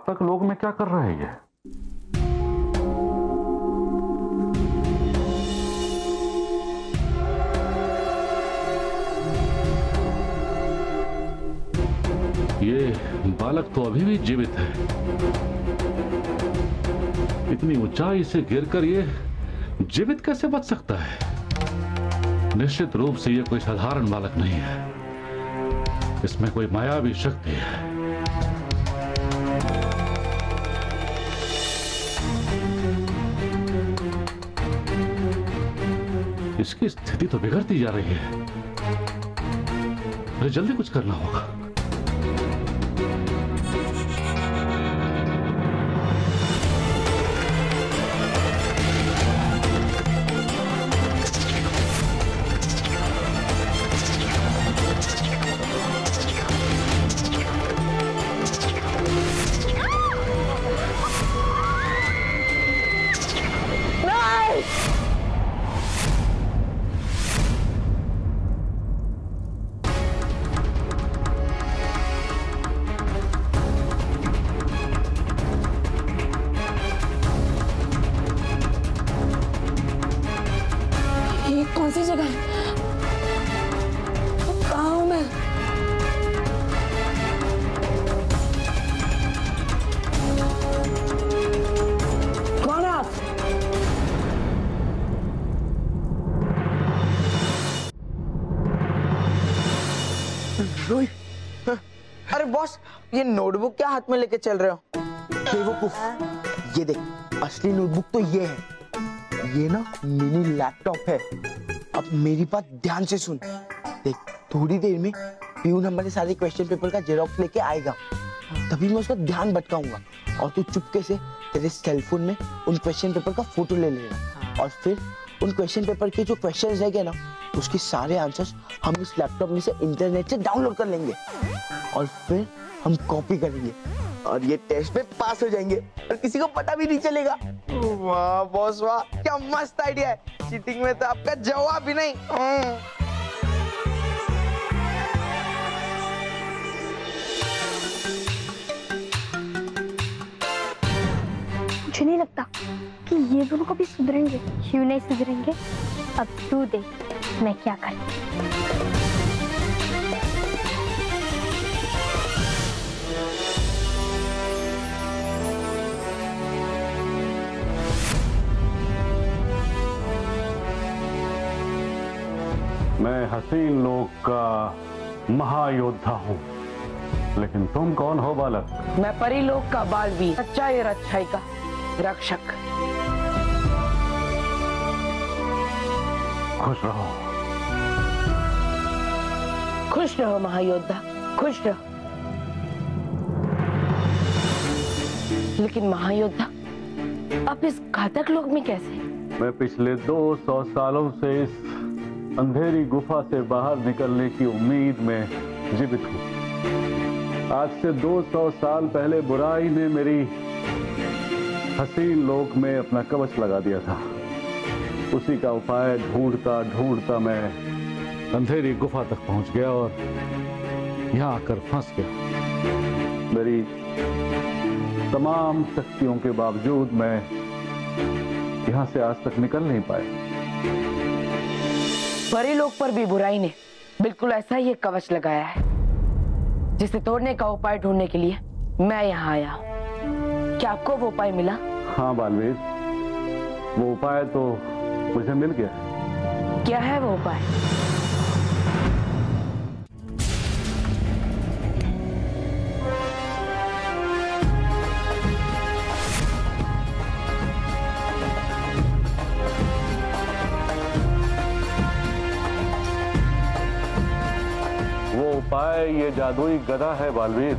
Speaker 21: घातक लोग में क्या कर रहे हैं ये बालक तो अभी भी जीवित है। इतनी ऊंचाई से गिरकर ये जीवित कैसे बच सकता है? निश्चित रूप से ये कोई साधारण बालक नहीं है। इसमें कोई मायावी शक्ति है। इसकी स्थिति तो बिगड़ती जा रही है। मुझे जल्दी कुछ करना होगा।
Speaker 6: रोहित अरे बॉस ये नोटबुक क्या हाथ में लेके चल रहे हो? बेवकूफ़। ये देख असली नोटबुक तो ये है। ये ना मिनी लैपटॉप है। अब मेरी बात ध्यान से सुन। देख थोड़ी देर में प्यून हमारे सारे क्वेश्चन पेपर का जेरोक्स लेके आएगा। तभी मैं उसका ध्यान भटकाऊँगा। और तू चुपके से तेरे सेल फ़ोन में उन क्वेश्चन पेपर का फ़ोटो ले लेना। और फिर उन क्वेश्चन पेपर के जो क्वेश्चन रह गए ना, उसके सारे आंसर्स हम इस लैपटॉप में से इंटरनेट से डाउनलोड कर लेंगे। और फिर हम कॉपी करेंगे। और ये टेस्ट में पास हो जाएँगे। और किसी को पता भी नहीं चलेगा। वाह बॉस वाह, क्या मस्त आइडिया है। चीटिंग में तो आपका जवाब भी नहीं।
Speaker 9: मुझे नहीं लगता कि ये दोनों कभी सुधरेंगे। क्यों नहीं सुधरेंगे? अब तू देख मैं क्या कर।
Speaker 21: मैं हसीन लोग का महायोद्धा हूँ। लेकिन तुम कौन हो बालक?
Speaker 10: मैं परी लोग का भी अच्छाई और अच्छाई का। रक्षक।
Speaker 21: खुश रहो।
Speaker 10: खुश रहो महायोद्धा खुश रहो। लेकिन महायोद्धा आप इस घातक लोक में कैसे
Speaker 21: मैं पिछले 200 सालों से इस अंधेरी गुफा से बाहर निकलने की उम्मीद में जीवित हूँ। आज से 200 साल पहले बुराई ने मेरी हसीन लोक में अपना कवच लगा दिया था। उसी का उपाय ढूंढता ढूंढता मैं अंधेरी गुफा तक पहुँच गया और यहाँ आकर फंस गया। मेरी तमाम शक्तियों के बावजूद मैं यहाँ से आज तक निकल नहीं पाया।
Speaker 10: परिलोक पर भी बुराई ने बिल्कुल ऐसा ही एक कवच लगाया है, जिसे तोड़ने का उपाय ढूँढने के लिए मैं यहाँ आया हूँ। क्या आपको वो उपाय मिला?
Speaker 21: हाँ बालवीर। वो उपाय तो मुझे मिल गया।
Speaker 10: क्या है वो उपाय?
Speaker 21: वो उपाय ये जादुई गदा है बालवीर।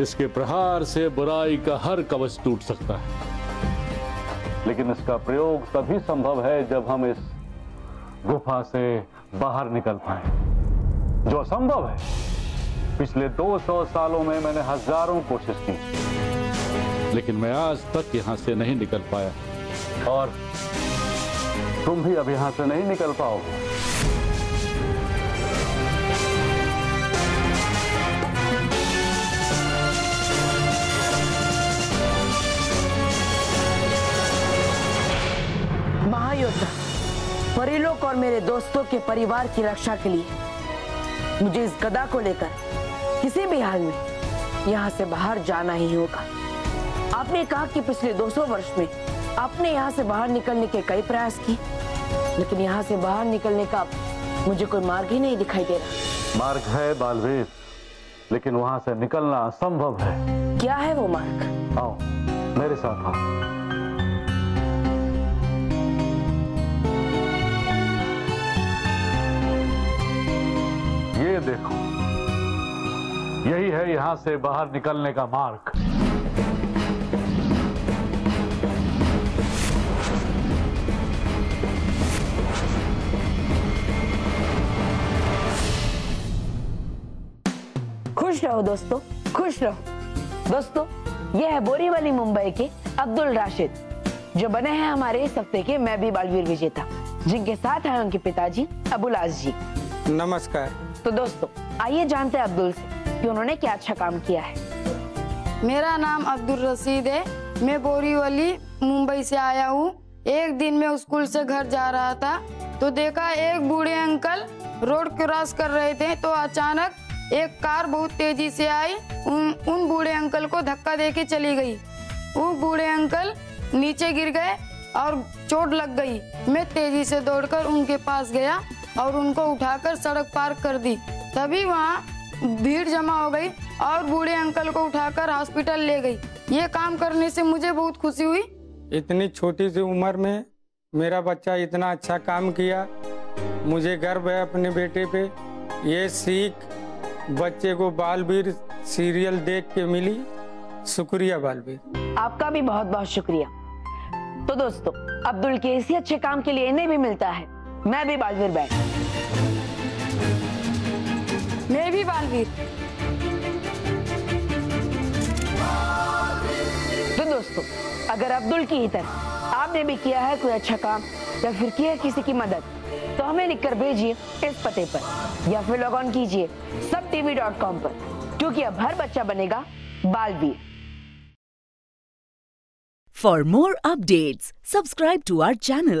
Speaker 21: इसके प्रहार से बुराई का हर कवच टूट सकता है। लेकिन इसका प्रयोग तभी संभव है जब हम इस गुफा से बाहर निकल पाए, जो असंभव है। पिछले 200 सालों में मैंने हज़ारों कोशिश की, लेकिन मैं आज तक यहाँ से नहीं निकल पाया। और तुम भी अब यहाँ से नहीं निकल पाओगे।
Speaker 10: महायोद्धा परिलोक और मेरे दोस्तों के परिवार की रक्षा के लिए मुझे इस गदा को लेकर किसी भी हाल में यहाँ से बाहर जाना ही होगा। आपने कहा कि पिछले 200 वर्ष में आपने यहाँ से बाहर निकलने के कई प्रयास किए लेकिन यहाँ से बाहर निकलने का मुझे कोई मार्ग ही नहीं दिखाई दे रहा।
Speaker 21: मार्ग है बालवीर लेकिन वहाँ से निकलना असंभव है।
Speaker 10: क्या है वो मार्ग?
Speaker 21: आओ मेरे साथ आओ। ये देखो। यही है यहाँ से बाहर निकलने का मार्ग।
Speaker 10: खुश रहो दोस्तों खुश रहो। दोस्तों ये है बोरीवली मुंबई के अब्दुल राशिद। जो बने हैं हमारे इस हफ़्ते के मैं भी बालवीर विजेता जिनके साथ हैं उनके पिताजी अबुलास जी।
Speaker 23: नमस्कार।
Speaker 10: तो दोस्तों, आइए जानते हैं अब्दुल से कि उन्होंने क्या अच्छा काम किया है।
Speaker 24: मेरा नाम अब्दुल रशीद है। मैं बोरीवली, मुंबई से आया हूँ। एक दिन मैं स्कूल से घर जा रहा था तो देखा एक बूढ़े अंकल रोड क्रॉस कर रहे थे तो अचानक एक कार बहुत तेज़ी से आई। उन उन बूढ़े अंकल को धक्का दे के चली गई। वो बूढ़े अंकल नीचे गिर गए और चोट लग गई। मैं तेज़ी से दौड़कर उनके पास गया। और उनको उठाकर सड़क पार कर दी। तभी वहाँ भीड़ जमा हो गई और बूढ़े अंकल को उठाकर हॉस्पिटल ले गई। ये काम करने से मुझे बहुत खुशी हुई।
Speaker 23: इतनी छोटी सी उम्र में मेरा बच्चा इतना अच्छा काम किया। मुझे गर्व है अपने बेटे पे। ये सीख बच्चे को बालवीर सीरियल देख के मिली। शुक्रिया बालवीर
Speaker 10: आपका भी बहुत बहुत शुक्रिया। तो दोस्तों अब्दुल के इसी अच्छे काम के लिए इन्हें भी मिलता है। मैं भी बालवीर बैठ
Speaker 24: मैं भी बालवीर।
Speaker 10: तो दोस्तों अगर अब्दुल की ही तरह आपने भी किया है कोई अच्छा काम या फिर किया है किसी की मदद तो हमें लिखकर भेजिए इस पते पर या फिर लॉग ऑन कीजिए सब टीवी डॉट कॉम पर क्योंकि अब हर बच्चा बनेगा Baalveer.
Speaker 25: For more updates, subscribe to our channel,